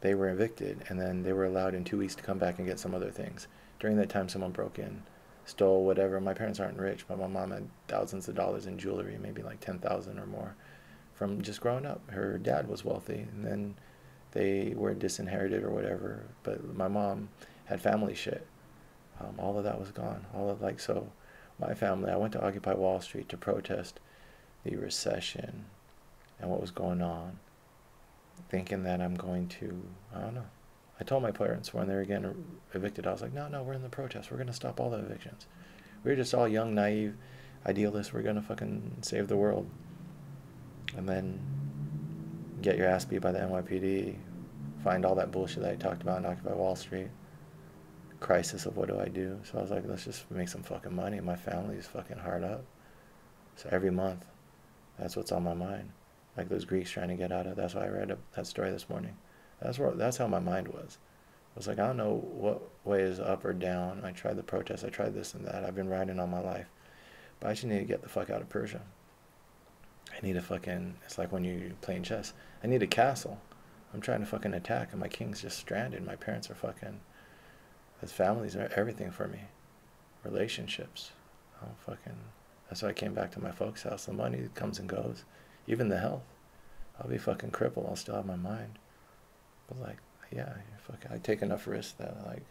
they were evicted and then they were allowed in two weeks to come back and get some other things. During that time, someone broke in, stole whatever. My parents aren't rich, but my mom had thousands of dollars in jewelry, maybe like 10,000 or more from just growing up. Her dad was wealthy and then they were disinherited or whatever. But my mom had family shit. Um, all of that was gone. All of like, so my family, I went to Occupy Wall Street to protest the recession and what was going on thinking that I'm going to, I don't know. I told my parents when they were getting evicted, I was like, no, no, we're in the protest. We're going to stop all the evictions. We're just all young, naive idealists. We're going to fucking save the world. And then get your ass beat by the NYPD, find all that bullshit that I talked about in Occupy Wall Street. Crisis of what do I do? So I was like, let's just make some fucking money. My family is fucking hard up. So every month, that's what's on my mind. like those Greeks trying to get out of. That's why I read that story this morning. That's where that's how my mind was. I was like, I don't know what way is up or down. I tried the protest. I tried this and that. I've been riding all my life, but I just need to get the fuck out of Persia. I need a fucking. It's like when you're playing chess. I need a castle. I'm trying to fucking attack, and my king's just stranded. My parents are fucking. His families are everything for me. Relationships. Fucking. That's why I came back to my folks' house. The money comes and goes, even the health. I'll be fucking crippled. I'll still have my mind. But like, yeah, fuck, I take enough risks that like,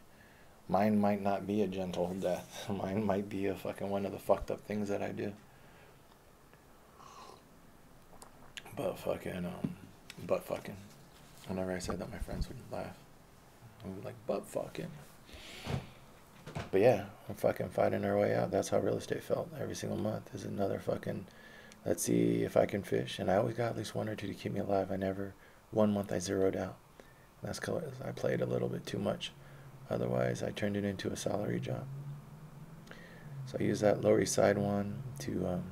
mine might not be a gentle death. Mine might be a fucking one of the fucked up things that I do. But fucking, um, but fucking. Whenever I said that, my friends would laugh. I would be like, but fucking. But yeah, I'm fucking fighting our way out. That's how real estate felt every single month. Is another fucking, let's see if I can fish. And I always got at least one or two to keep me alive. I never, one month I zeroed out. And that's because I played a little bit too much. Otherwise, I turned it into a salary job. So I used that Lower East Side one to um,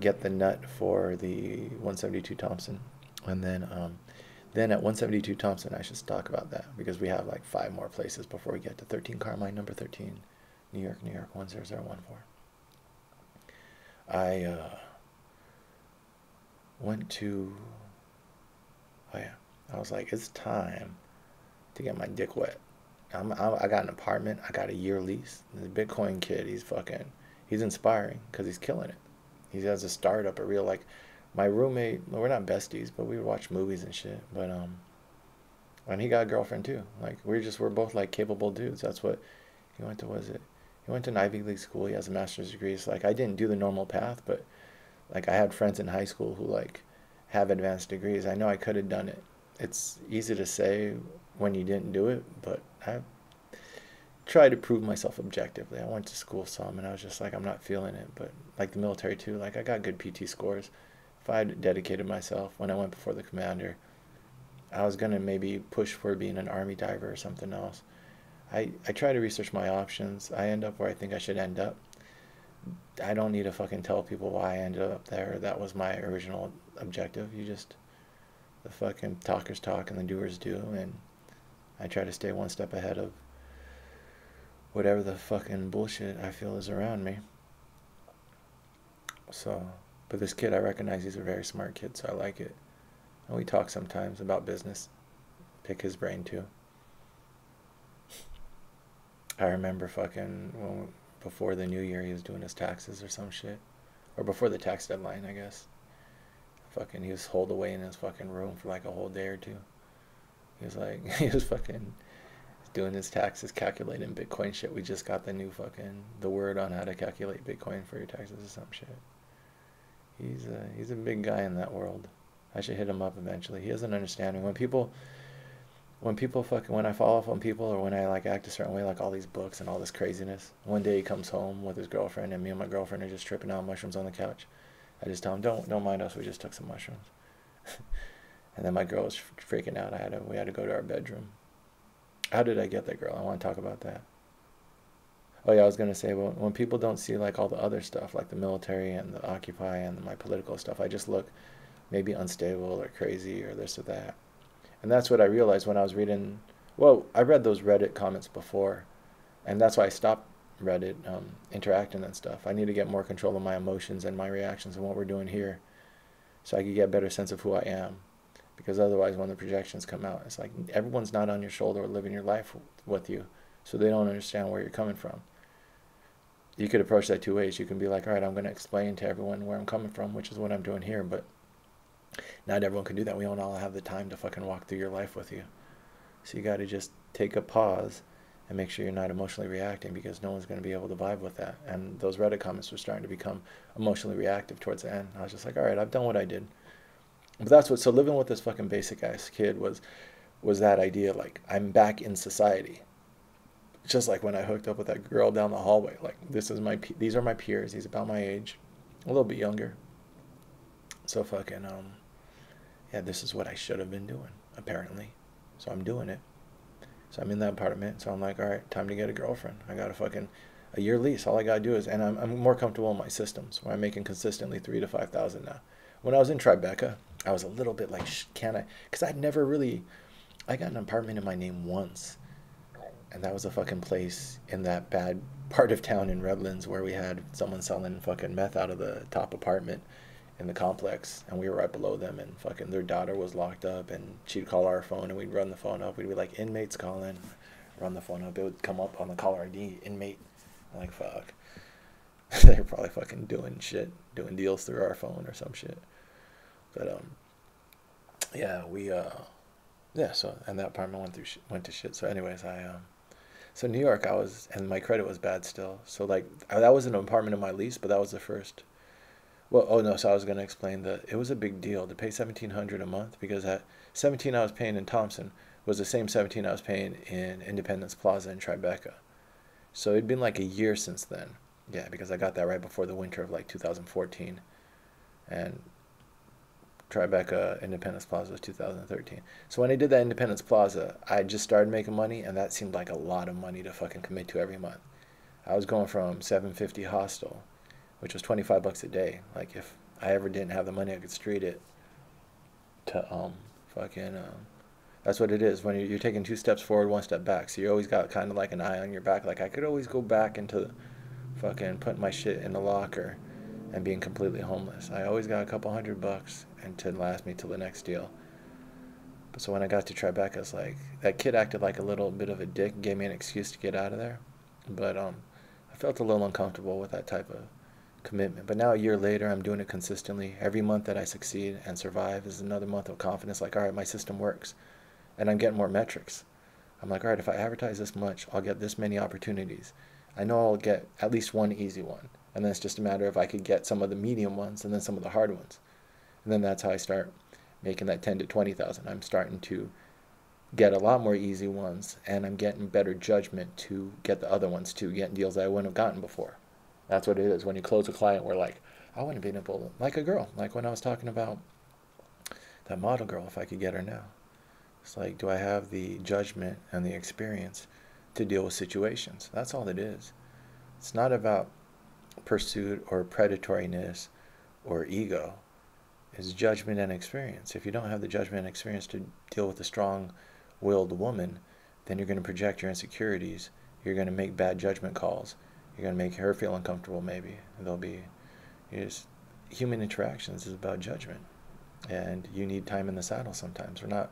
get the nut for the 172 Thompson. And then um, then at 172 Thompson, I should talk about that because we have like five more places before we get to 13 Carmine, number 13, New York, New York, 10014. I uh, went to, oh yeah, I was like, it's time to get my dick wet. I'm, I'm, i got an apartment. I got a year lease. The Bitcoin kid, he's fucking, he's inspiring because he's killing it. He has a startup, a real like my roommate, well, we're not besties, but we would watch movies and shit. But um, and he got a girlfriend too. Like we're just we're both like capable dudes. That's what he went to. Was it? He went to an Ivy League school. He has a master's degree. So like I didn't do the normal path, but like I had friends in high school who like have advanced degrees. I know I could have done it. It's easy to say when you didn't do it, but I tried to prove myself objectively. I went to school some, and I was just like, I'm not feeling it. But like the military too, like I got good PT scores if I had dedicated myself when I went before the commander, I was gonna maybe push for being an army diver or something else. I, I try to research my options. I end up where I think I should end up. I don't need to fucking tell people why I ended up there. That was my original objective. You just, the fucking talkers talk and the doers do. And I try to stay one step ahead of whatever the fucking bullshit I feel is around me. So but this kid, I recognize he's a very smart kid, so I like it. And we talk sometimes about business. Pick his brain too. I remember fucking when, before the new year, he was doing his taxes or some shit. Or before the tax deadline, I guess. Fucking, he was holed away in his fucking room for like a whole day or two. He was like, he was fucking doing his taxes, calculating Bitcoin shit. We just got the new fucking, the word on how to calculate Bitcoin for your taxes or some shit. He's a, he's a big guy in that world. I should hit him up eventually. He doesn't understand me. When people, when people fucking, when I fall off on people or when I like act a certain way, like all these books and all this craziness. One day he comes home with his girlfriend and me and my girlfriend are just tripping out mushrooms on the couch. I just tell him, don't, don't mind us. We just took some mushrooms. and then my girl was freaking out. I had to, we had to go to our bedroom. How did I get that girl? I want to talk about that. Oh yeah, I was gonna say well, when people don't see like all the other stuff, like the military and the Occupy and my political stuff, I just look maybe unstable or crazy or this or that. And that's what I realized when I was reading. Well, I read those Reddit comments before, and that's why I stopped Reddit um, interacting and stuff. I need to get more control of my emotions and my reactions and what we're doing here, so I can get a better sense of who I am. Because otherwise, when the projections come out, it's like everyone's not on your shoulder or living your life with you, so they don't understand where you're coming from you could approach that two ways. You can be like, all right, I'm going to explain to everyone where I'm coming from, which is what I'm doing here. But not everyone can do that. We don't all have the time to fucking walk through your life with you. So you got to just take a pause and make sure you're not emotionally reacting because no one's going to be able to vibe with that. And those Reddit comments were starting to become emotionally reactive towards the end. I was just like, all right, I've done what I did. But that's what. So living with this fucking basic ass kid was was that idea like I'm back in society just like when I hooked up with that girl down the hallway. Like this is my these are my peers. He's about my age, a little bit younger. So fucking um, yeah, this is what I should have been doing apparently. So I'm doing it. So I'm in that apartment. So I'm like, all right, time to get a girlfriend. I got a fucking a year lease. All I gotta do is, and I'm I'm more comfortable in my systems where I'm making consistently three to five thousand now. When I was in Tribeca, I was a little bit like, can I? Because I'd never really, I got an apartment in my name once, and that was a fucking place in that bad part of town in Redlands where we had someone selling fucking meth out of the top apartment in the complex, and we were right below them, and fucking their daughter was locked up, and she'd call our phone, and we'd run the phone up. We'd be like, inmates calling, run the phone up. It would come up on the caller ID, inmate. I'm like, fuck. They're probably fucking doing shit, doing deals through our phone or some shit. But um, yeah, we uh, yeah. So and that apartment went through went to shit. So anyways, I um, so New York, I was and my credit was bad still. So like that was an apartment in my lease, but that was the first well, oh no, so I was going to explain that it was a big deal to pay 1700 a month because that 17 I was paying in Thompson was the same 17 I was paying in Independence Plaza in Tribeca. So it'd been like a year since then. Yeah, because I got that right before the winter of like 2014. And Tribeca Independence Plaza 2013. So when I did that Independence Plaza, I just started making money and that seemed like a lot of money to fucking commit to every month. I was going from 750 hostel which was 25 bucks a day. Like if I ever didn't have the money, I could street it to um fucking um that's what it is when you're, you're taking two steps forward, one step back. So you always got kind of like an eye on your back. Like I could always go back into fucking putting my shit in the locker and being completely homeless. I always got a couple hundred bucks and to last me till the next deal. But so when I got to Tribeca, it's like that kid acted like a little bit of a dick, gave me an excuse to get out of there. But um, I felt a little uncomfortable with that type of commitment. But now a year later, I'm doing it consistently. Every month that I succeed and survive is another month of confidence. Like, all right, my system works, and I'm getting more metrics. I'm like, all right, if I advertise this much, I'll get this many opportunities. I know I'll get at least one easy one, and then it's just a matter of I could get some of the medium ones and then some of the hard ones, and then that's how I start making that ten to twenty thousand. I'm starting to get a lot more easy ones, and I'm getting better judgment to get the other ones too, getting deals that I wouldn't have gotten before. That's what it is. When you close a client, we're like, I wouldn't have been able to, like a girl, like when I was talking about that model girl, if I could get her now. It's like, do I have the judgment and the experience to deal with situations? That's all it is. It's not about pursuit or predatoriness or ego. is judgment and experience. If you don't have the judgment and experience to deal with a strong willed woman, then you're going to project your insecurities. You're going to make bad judgment calls you're gonna make her feel uncomfortable. Maybe there'll be just human interactions is about judgment, and you need time in the saddle. Sometimes we're not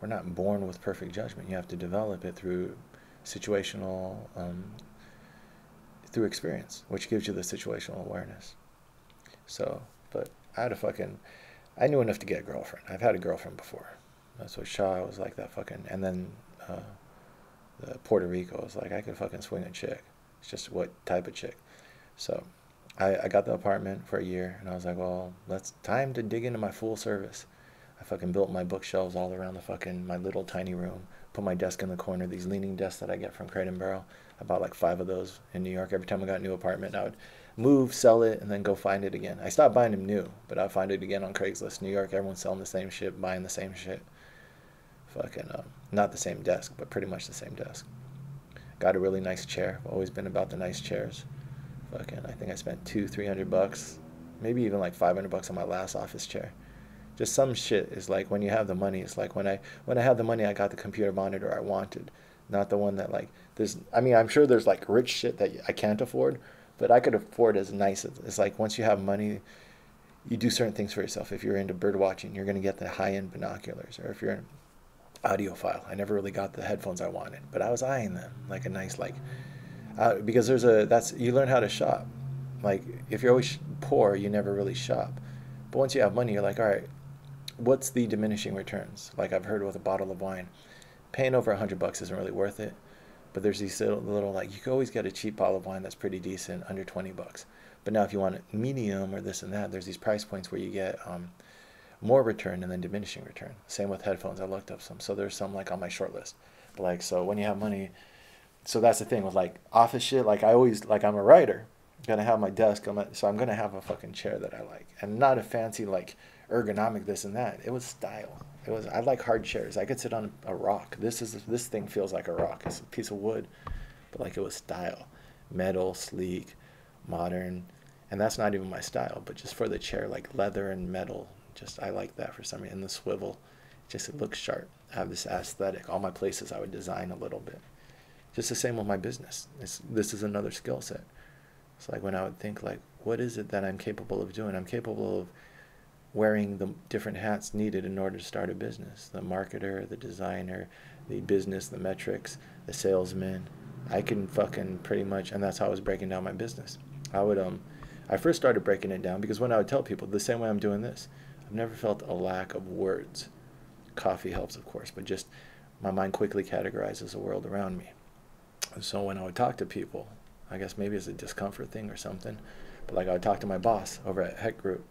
we're not born with perfect judgment. You have to develop it through situational um, through experience, which gives you the situational awareness. So, but I had a fucking I knew enough to get a girlfriend. I've had a girlfriend before. That's what Shaw was like that fucking, and then uh, the Puerto Rico was like I could fucking swing a chick. It's just what type of chick. So I, I got the apartment for a year and I was like, well, let's time to dig into my full service. I fucking built my bookshelves all around the fucking my little tiny room. Put my desk in the corner. These leaning desks that I get from Crate and Barrel. I bought like five of those in New York. Every time I got a new apartment, I would move, sell it, and then go find it again. I stopped buying them new, but I find it again on Craigslist. New York, everyone's selling the same shit, buying the same shit. Fucking um, not the same desk, but pretty much the same desk. Got a really nice chair. Always been about the nice chairs. Fucking, I think I spent two, three hundred bucks, maybe even like five hundred bucks on my last office chair. Just some shit is like when you have the money. It's like when I when I had the money, I got the computer monitor I wanted, not the one that like there's. I mean, I'm sure there's like rich shit that I can't afford, but I could afford as nice. As, it's like once you have money, you do certain things for yourself. If you're into bird watching, you're gonna get the high end binoculars, or if you're an audiophile. I never really got the headphones I wanted, but I was eyeing them like a nice like uh, because there's a that's you learn how to shop. Like if you're always poor, you never really shop. But once you have money, you're like, all right, what's the diminishing returns? Like I've heard with a bottle of wine, paying over a hundred bucks isn't really worth it. But there's these little, little like you can always get a cheap bottle of wine that's pretty decent under twenty bucks. But now if you want medium or this and that, there's these price points where you get um, more return and then diminishing return. Same with headphones. I looked up some. So there's some like on my short list. But like so when you have money, so that's the thing with like office shit. Like I always like I'm a writer. I'm gonna have my desk. I'm a, so I'm gonna have a fucking chair that I like, and not a fancy like ergonomic this and that. It was style. It was I like hard chairs. I could sit on a rock. This is this thing feels like a rock. It's a piece of wood, but like it was style, metal, sleek, modern, and that's not even my style. But just for the chair, like leather and metal Just I like that for some reason. And the swivel, just it looks sharp. I have this aesthetic. All my places I would design a little bit. Just the same with my business. It's, this is another skill set. It's like when I would think like, what is it that I'm capable of doing? I'm capable of wearing the different hats needed in order to start a business. The marketer, the designer, the business, the metrics, the salesman. I can fucking pretty much, and that's how I was breaking down my business. I would um, I first started breaking it down because when I would tell people the same way I'm doing this, I've never felt a lack of words. Coffee helps, of course, but just my mind quickly categorizes the world around me. And so when I would talk to people, I guess maybe it's a discomfort thing or something, but like I would talk to my boss over at Heck Group,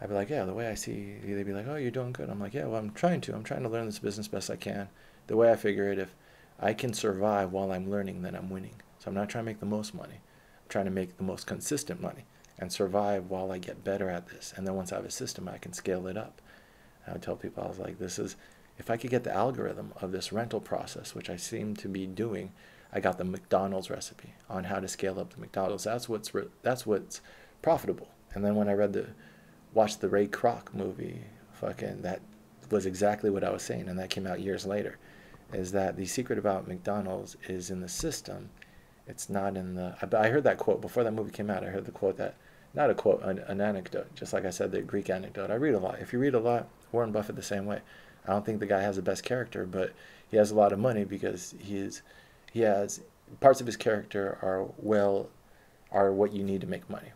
I'd be like, yeah, the way I see, they'd be like, oh, you're doing good. I'm like, yeah, well, I'm trying to. I'm trying to learn this business best I can. The way I figure it, if I can survive while I'm learning, then I'm winning. So I'm not trying to make the most money. I'm trying to make the most consistent money and survive while I get better at this. And then once I have a system, I can scale it up. And I would tell people, I was like, this is, if I could get the algorithm of this rental process, which I seem to be doing, I got the McDonald's recipe on how to scale up the McDonald's. That's what's that's what's profitable. And then when I read the, watched the Ray Kroc movie, fucking that was exactly what I was saying, and that came out years later. Is that the secret about McDonald's is in the system? It's not in the. I heard that quote before that movie came out. I heard the quote that not a quote, an, an, anecdote, just like I said, the Greek anecdote. I read a lot. If you read a lot, Warren Buffett the same way. I don't think the guy has the best character, but he has a lot of money because he is, he has parts of his character are well, are what you need to make money.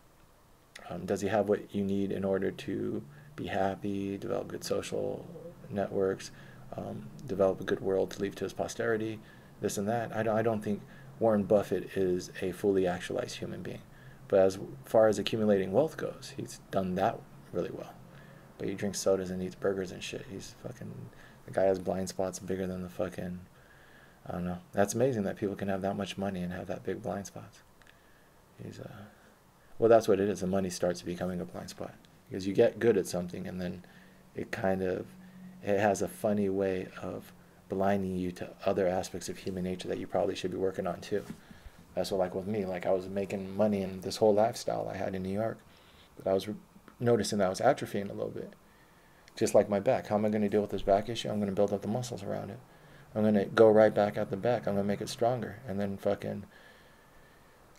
Um, does he have what you need in order to be happy, develop good social networks, um, develop a good world to leave to his posterity, this and that? I don't, I don't think Warren Buffett is a fully actualized human being. But as far as accumulating wealth goes, he's done that really well. But he drinks sodas and eats burgers and shit. He's fucking. The guy has blind spots bigger than the fucking. I don't know. That's amazing that people can have that much money and have that big blind spots. He's uh. Well, that's what it is. The money starts becoming a blind spot because you get good at something and then it kind of it has a funny way of blinding you to other aspects of human nature that you probably should be working on too. That's what like with me, like I was making money in this whole lifestyle I had in New York, but I was noticing that I was atrophying a little bit. Just like my back, how am I going to deal with this back issue? I'm going to build up the muscles around it. I'm going to go right back at the back. I'm going to make it stronger, and then fucking,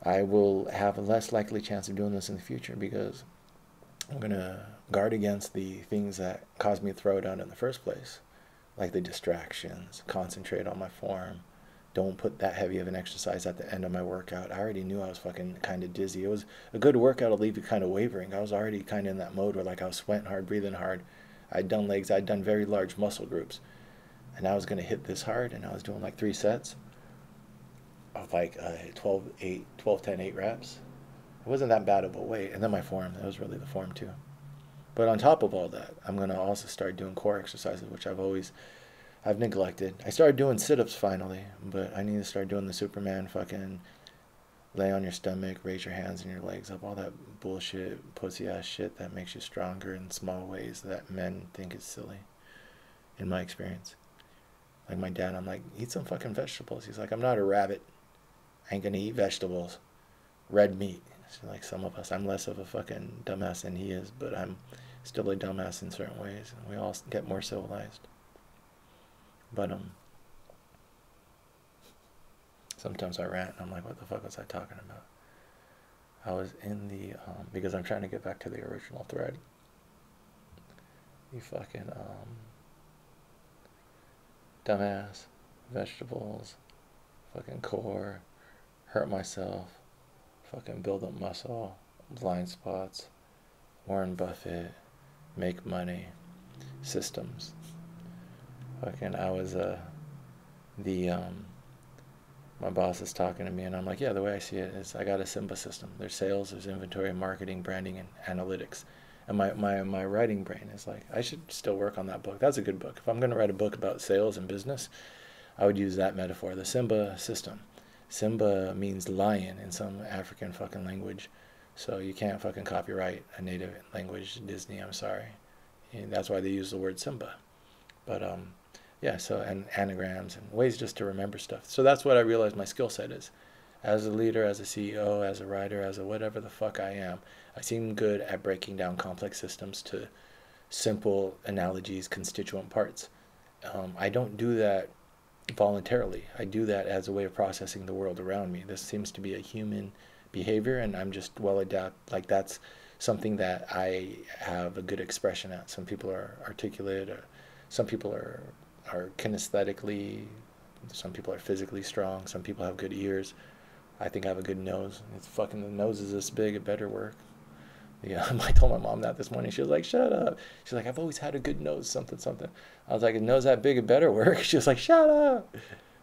I will have a less likely chance of doing this in the future because I'm going to guard against the things that caused me to throw down in the first place, like the distractions, concentrate on my form don't put that heavy of an exercise at the end of my workout. I already knew I was fucking kind of dizzy. It was a good workout to leave you kind of wavering. I was already kind of in that mode where like I was sweating hard, breathing hard. I'd done legs, I'd done very large muscle groups. And I was going to hit this hard and I was doing like three sets of like uh, 12, 8, 12, 10, 8 reps. It wasn't that bad of a weight. And then my form, that was really the form too. But on top of all that, I'm going to also start doing core exercises, which I've always I've neglected. I started doing sit-ups finally, but I need to start doing the Superman fucking lay on your stomach, raise your hands and your legs up, all that bullshit, pussy ass shit that makes you stronger in small ways that men think is silly. In my experience, like my dad, I'm like, eat some fucking vegetables. He's like, I'm not a rabbit. I ain't gonna eat vegetables. Red meat. So like some of us, I'm less of a fucking dumbass than he is, but I'm still a dumbass in certain ways. We all get more civilized. But um, sometimes I rant and I'm like, what the fuck was I talking about? I was in the um, because I'm trying to get back to the original thread. You fucking um, dumbass, vegetables, fucking core, hurt myself, fucking build up muscle, blind spots, Warren Buffett, make money, systems fucking I was uh the um my boss is talking to me and I'm like, yeah, the way I see it is I got a Simba system. There's sales, there's inventory, marketing, branding, and analytics. And my, my, my writing brain is like, I should still work on that book. That's a good book. If I'm going to write a book about sales and business, I would use that metaphor, the Simba system. Simba means lion in some African fucking language. So you can't fucking copyright a native language, Disney, I'm sorry. And that's why they use the word Simba. But um, yeah, so and anagrams and ways just to remember stuff. So that's what I realized my skill set is. As a leader, as a CEO, as a writer, as a whatever the fuck I am, I seem good at breaking down complex systems to simple analogies, constituent parts. Um, I don't do that voluntarily. I do that as a way of processing the world around me. This seems to be a human behavior, and I'm just well adapted. Like that's something that I have a good expression at. Some people are articulate, or some people are are kinesthetically, some people are physically strong, some people have good ears. I think I have a good nose. It's fucking the nose is this big, it better work. Yeah, I told my mom that this morning. She was like, "Shut up." She's like, "I've always had a good nose, something, something." I was like, "A nose that big, it better work." She was like, "Shut up."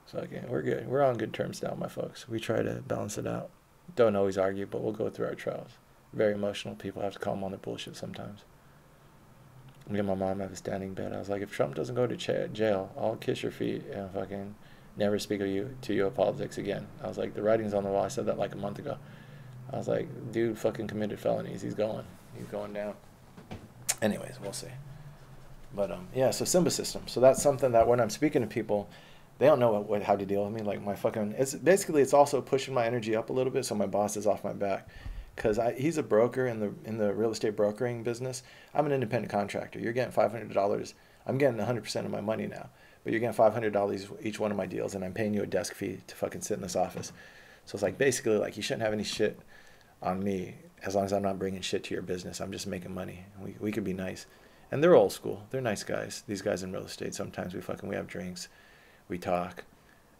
So okay, we're good. We're on good terms now, my folks. We try to balance it out. Don't always argue, but we'll go through our trials. Very emotional people have to call them on their bullshit sometimes. Me and my mom have a standing bed. I was like, if Trump doesn't go to jail, I'll kiss your feet and fucking never speak of you to you of politics again. I was like, the writing's on the wall. I said that like a month ago. I was like, dude, fucking committed felonies. He's going. He's going down. Anyways, we'll see. But um, yeah. So Simba system. So that's something that when I'm speaking to people, they don't know what, what, how to deal with me. Like my fucking, it's basically it's also pushing my energy up a little bit, so my boss is off my back because he's a broker in the in the real estate brokering business. I'm an independent contractor. You're getting five hundred dollars. I'm getting 100 percent of my money now, but you're getting five hundred dollars each one of my deals, and I'm paying you a desk fee to fucking sit in this office. So it's like basically like you shouldn't have any shit on me as long as I'm not bringing shit to your business. I'm just making money. We we could be nice, and they're old school. They're nice guys. These guys in real estate. Sometimes we fucking we have drinks, we talk,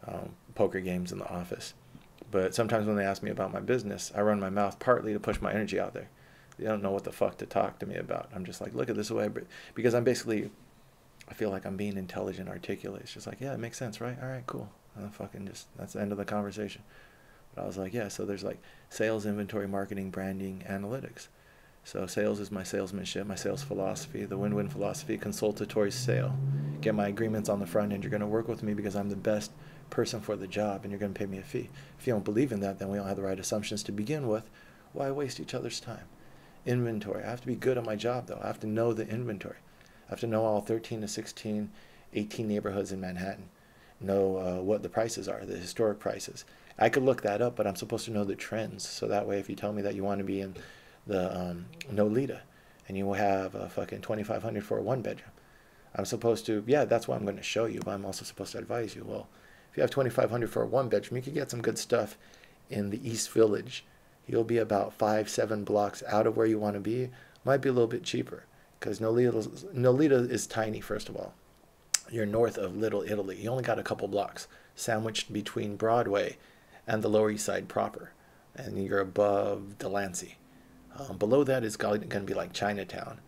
um, poker games in the office but sometimes when they ask me about my business, I run my mouth partly to push my energy out there. They don't know what the fuck to talk to me about. I'm just like, look at this way, because I'm basically, I feel like I'm being intelligent, articulate. It's just like, yeah, it makes sense, right? All right, cool. And fucking just that's the end of the conversation. But I was like, yeah. So there's like sales, inventory, marketing, branding, analytics. So sales is my salesmanship, my sales philosophy, the win-win philosophy, consultatory sale. Get my agreements on the front end. You're going to work with me because I'm the best person for the job and you're going to pay me a fee. If you don't believe in that, then we don't have the right assumptions to begin with. Why waste each other's time? Inventory. I have to be good at my job, though. I have to know the inventory. I have to know all 13 to 16, 18 neighborhoods in Manhattan, know uh, what the prices are, the historic prices. I could look that up, but I'm supposed to know the trends. So that way, if you tell me that you want to be in the um, Nolita and you have a fucking 2500 for a one bedroom, I'm supposed to, yeah, that's what I'm going to show you, but I'm also supposed to advise you. Well, if you have 2500 for a one bedroom, you could get some good stuff in the East Village. You'll be about five, seven blocks out of where you want to be. Might be a little bit cheaper because Nolita, Nolita is tiny, first of all. You're north of Little Italy. You only got a couple blocks sandwiched between Broadway and the Lower East Side proper. And you're above Delancey. Um, below that is going to be like Chinatown.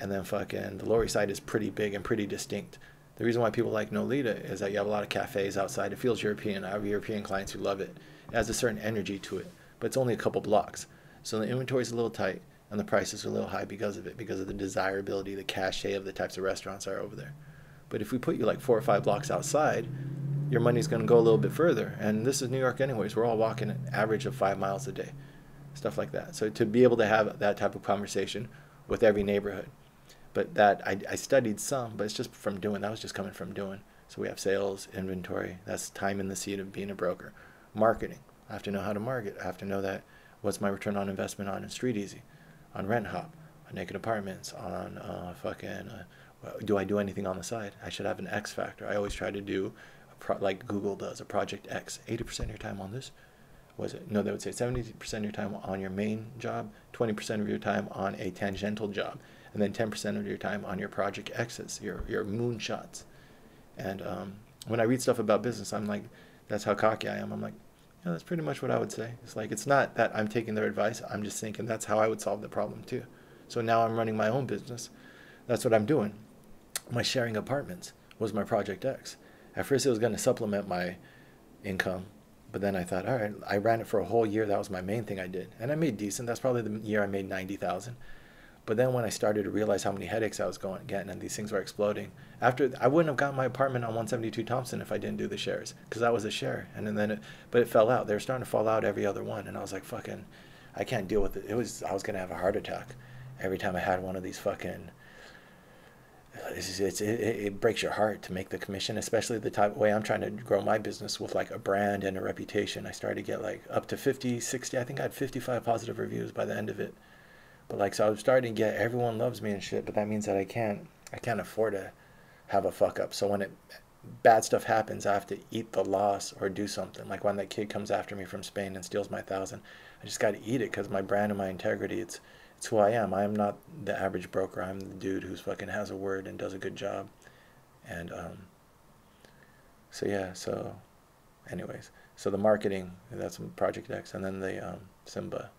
And then fucking the Lower East Side is pretty big and pretty distinct. The reason why people like Nolita is that you have a lot of cafes outside. It feels European. I have European clients who love it. It has a certain energy to it, but it's only a couple blocks. So the inventory is a little tight and the prices are a little high because of it, because of the desirability, the cachet of the types of restaurants are over there. But if we put you like four or five blocks outside, your money's going to go a little bit further. And this is New York, anyways. We're all walking an average of five miles a day, stuff like that. So to be able to have that type of conversation with every neighborhood, but that I, I studied some, but it's just from doing. That was just coming from doing. So we have sales, inventory. That's time in the seat of being a broker. Marketing. I have to know how to market. I have to know that what's my return on investment on Street Easy, on Rent RentHop, on Naked Apartments, on uh, fucking. Uh, do I do anything on the side? I should have an X factor. I always try to do, pro- like Google does, a project X. 80% of your time on this. Was it? No, they would say 70% of your time on your main job, 20% of your time on a tangential job and then 10% of your time on your project exits, your, your moonshots. And um, when I read stuff about business, I'm like, that's how cocky I am. I'm like, yeah, that's pretty much what I would say. It's like, it's not that I'm taking their advice. I'm just thinking that's how I would solve the problem too. So now I'm running my own business. That's what I'm doing. My sharing apartments was my project X. At first, it was going to supplement my income. But then I thought, all right, I ran it for a whole year. That was my main thing I did. And I made decent. That's probably the year I made 90,000. But then when I started to realize how many headaches I was going getting and these things were exploding, after I wouldn't have gotten my apartment on 172 Thompson if I didn't do the shares because that was a share. And then, it, but it fell out. They were starting to fall out every other one, and I was like, fucking, I can't deal with it. It was I was gonna have a heart attack every time I had one of these fucking. It's, it's, it, it breaks your heart to make the commission, especially the type way I'm trying to grow my business with like a brand and a reputation. I started to get like up to 50, 60. I think I had 55 positive reviews by the end of it But like, so I'm starting to get everyone loves me and shit, but that means that I can't, I can't afford to have a fuck up. So when it bad stuff happens, I have to eat the loss or do something. Like when that kid comes after me from Spain and steals my thousand, I just got to eat it because my brand and my integrity. It's it's who I am. I am not the average broker. I'm the dude who's fucking has a word and does a good job. And um, so yeah. So, anyways, so the marketing that's Project X, and then the um, Simba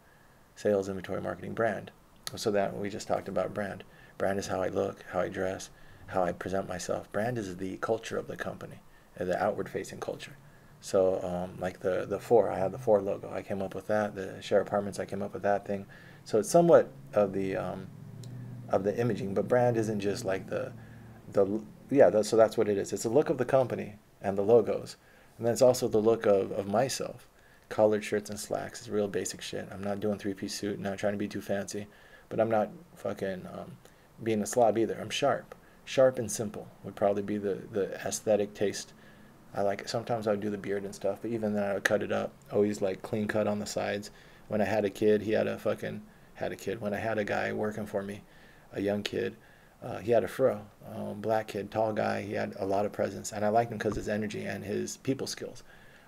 sales, inventory, marketing, brand. So that we just talked about brand. Brand is how I look, how I dress, how I present myself. Brand is the culture of the company, uh, the outward facing culture. So um, like the the four, I had the four logo. I came up with that. The share apartments, I came up with that thing. So it's somewhat of the um, of the imaging, but brand isn't just like the the yeah. The, so that's what it is. It's the look of the company and the logos, and then it's also the look of, of myself. Collared shirts and slacks is real basic shit. I'm not doing three piece suit. Not trying to be too fancy, but I'm not fucking um, being a slob either. I'm sharp. Sharp and simple would probably be the the aesthetic taste. I like it. Sometimes I would do the beard and stuff, but even then I would cut it up. Always like clean cut on the sides. When I had a kid, he had a fucking had a kid. When I had a guy working for me, a young kid, uh, he had a fro, um, black kid, tall guy. He had a lot of presence, and I liked him because his energy and his people skills.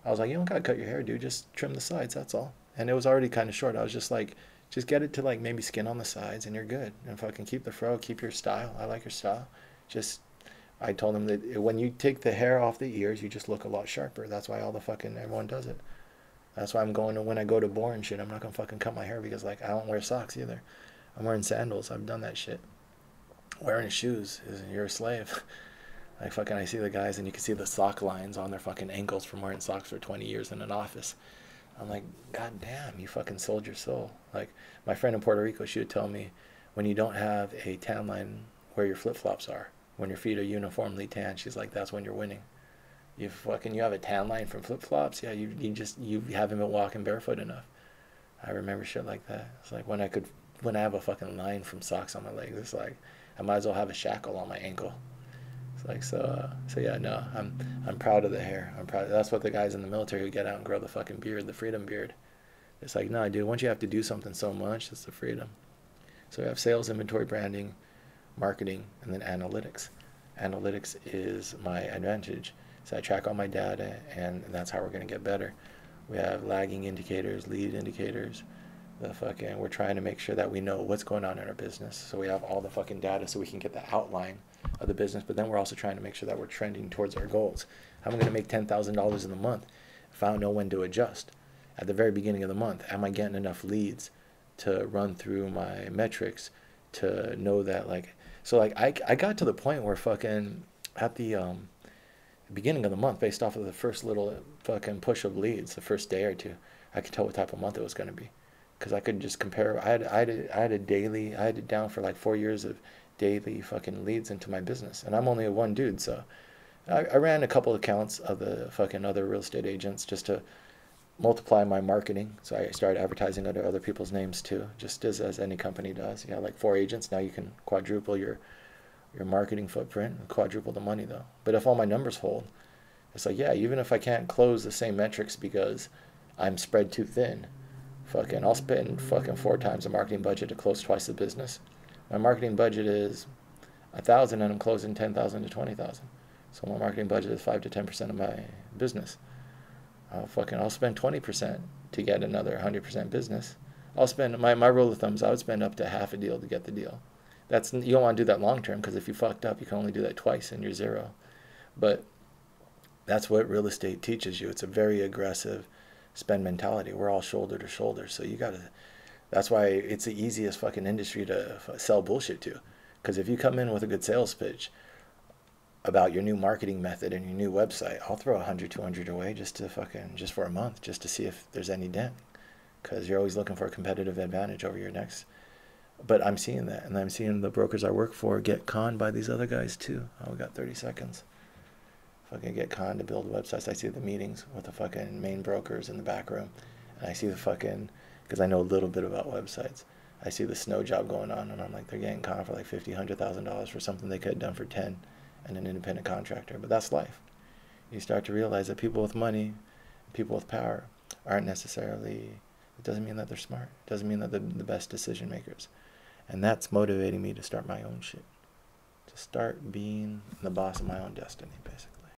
I was like, you don't gotta cut your hair, dude. Just trim the sides. That's all. And it was already kind of short. I was just like, just get it to like maybe skin on the sides, and you're good. And fucking keep the fro, keep your style. I like your style. Just, I told him that when you take the hair off the ears, you just look a lot sharper. That's why all the fucking everyone does it. That's why I'm going to when I go to Bohr and shit. I'm not gonna fucking cut my hair because like I don't wear socks either. I'm wearing sandals. I've done that shit. Wearing shoes is you're a slave. like fucking, I see the guys and you can see the sock lines on their fucking ankles from wearing socks for 20 years in an office. I'm like, God damn, you fucking sold your soul. Like my friend in Puerto Rico, she would tell me, when you don't have a tan line where your flip flops are, when your feet are uniformly tan, she's like, that's when you're winning. You fucking you have a tan line from flip flops. Yeah, you you just you haven't been walking barefoot enough. I remember shit like that. It's like when I could when I have a fucking line from socks on my legs. It's like I might as well have a shackle on my ankle. It's like so uh, so yeah no I'm I'm proud of the hair. I'm proud. That's what the guys in the military who get out and grow the fucking beard, the freedom beard. It's like no dude. Once you have to do something so much, it's the freedom. So we have sales, inventory, branding, marketing, and then analytics. Analytics is my advantage so I track all my data, and that's how we're going to get better. We have lagging indicators, lead indicators. The fucking, we're trying to make sure that we know what's going on in our business. So we have all the fucking data so we can get the outline of the business. But then we're also trying to make sure that we're trending towards our goals. How am I going to make $10,000 in the month if I don't know when to adjust? At the very beginning of the month, am I getting enough leads to run through my metrics to know that, like, so like I, I got to the point where fucking at the, um, beginning of the month based off of the first little fucking push of leads, the first day or two. I could tell what type of month it was going to be because I could just compare. I had I had a, I had a daily. I had it down for like four years of daily fucking leads into my business, and I'm only a one dude, so I, I ran a couple accounts of the fucking other real estate agents just to multiply my marketing. So I started advertising under other people's names too, just as as any company does. You know, like four agents now you can quadruple your your marketing footprint and quadruple the money though. But if all my numbers hold, it's like, yeah, even if I can't close the same metrics because I'm spread too thin, fucking, I'll spend fucking four times the marketing budget to close twice the business. My marketing budget is a thousand and I'm closing 10,000 to 20,000. So my marketing budget is five to 10% of my business. I'll fucking, I'll spend 20% to get another 100% business. I'll spend, my, my rule of thumbs, I would spend up to half a deal to get the deal. That's you don't want to do that long term because if you fucked up, you can only do that twice and you're zero. But that's what real estate teaches you. It's a very aggressive spend mentality. We're all shoulder to shoulder, so you gotta. That's why it's the easiest fucking industry to sell bullshit to. Because if you come in with a good sales pitch about your new marketing method and your new website, I'll throw 100, 200 away just to fucking, just for a month, just to see if there's any dent. Because you're always looking for a competitive advantage over your next but I'm seeing that, and I'm seeing the brokers I work for get conned by these other guys too. Oh, we got 30 seconds. Fucking get conned to build websites. I see the meetings with the fucking main brokers in the back room, and I see the fucking because I know a little bit about websites. I see the snow job going on, and I'm like, they're getting conned for like fifty, hundred thousand dollars for something they could have done for ten, and an independent contractor. But that's life. You start to realize that people with money, people with power, aren't necessarily. It doesn't mean that they're smart. It doesn't mean that they're the best decision makers And that's motivating me to start my own shit. To start being the boss of my own destiny, basically.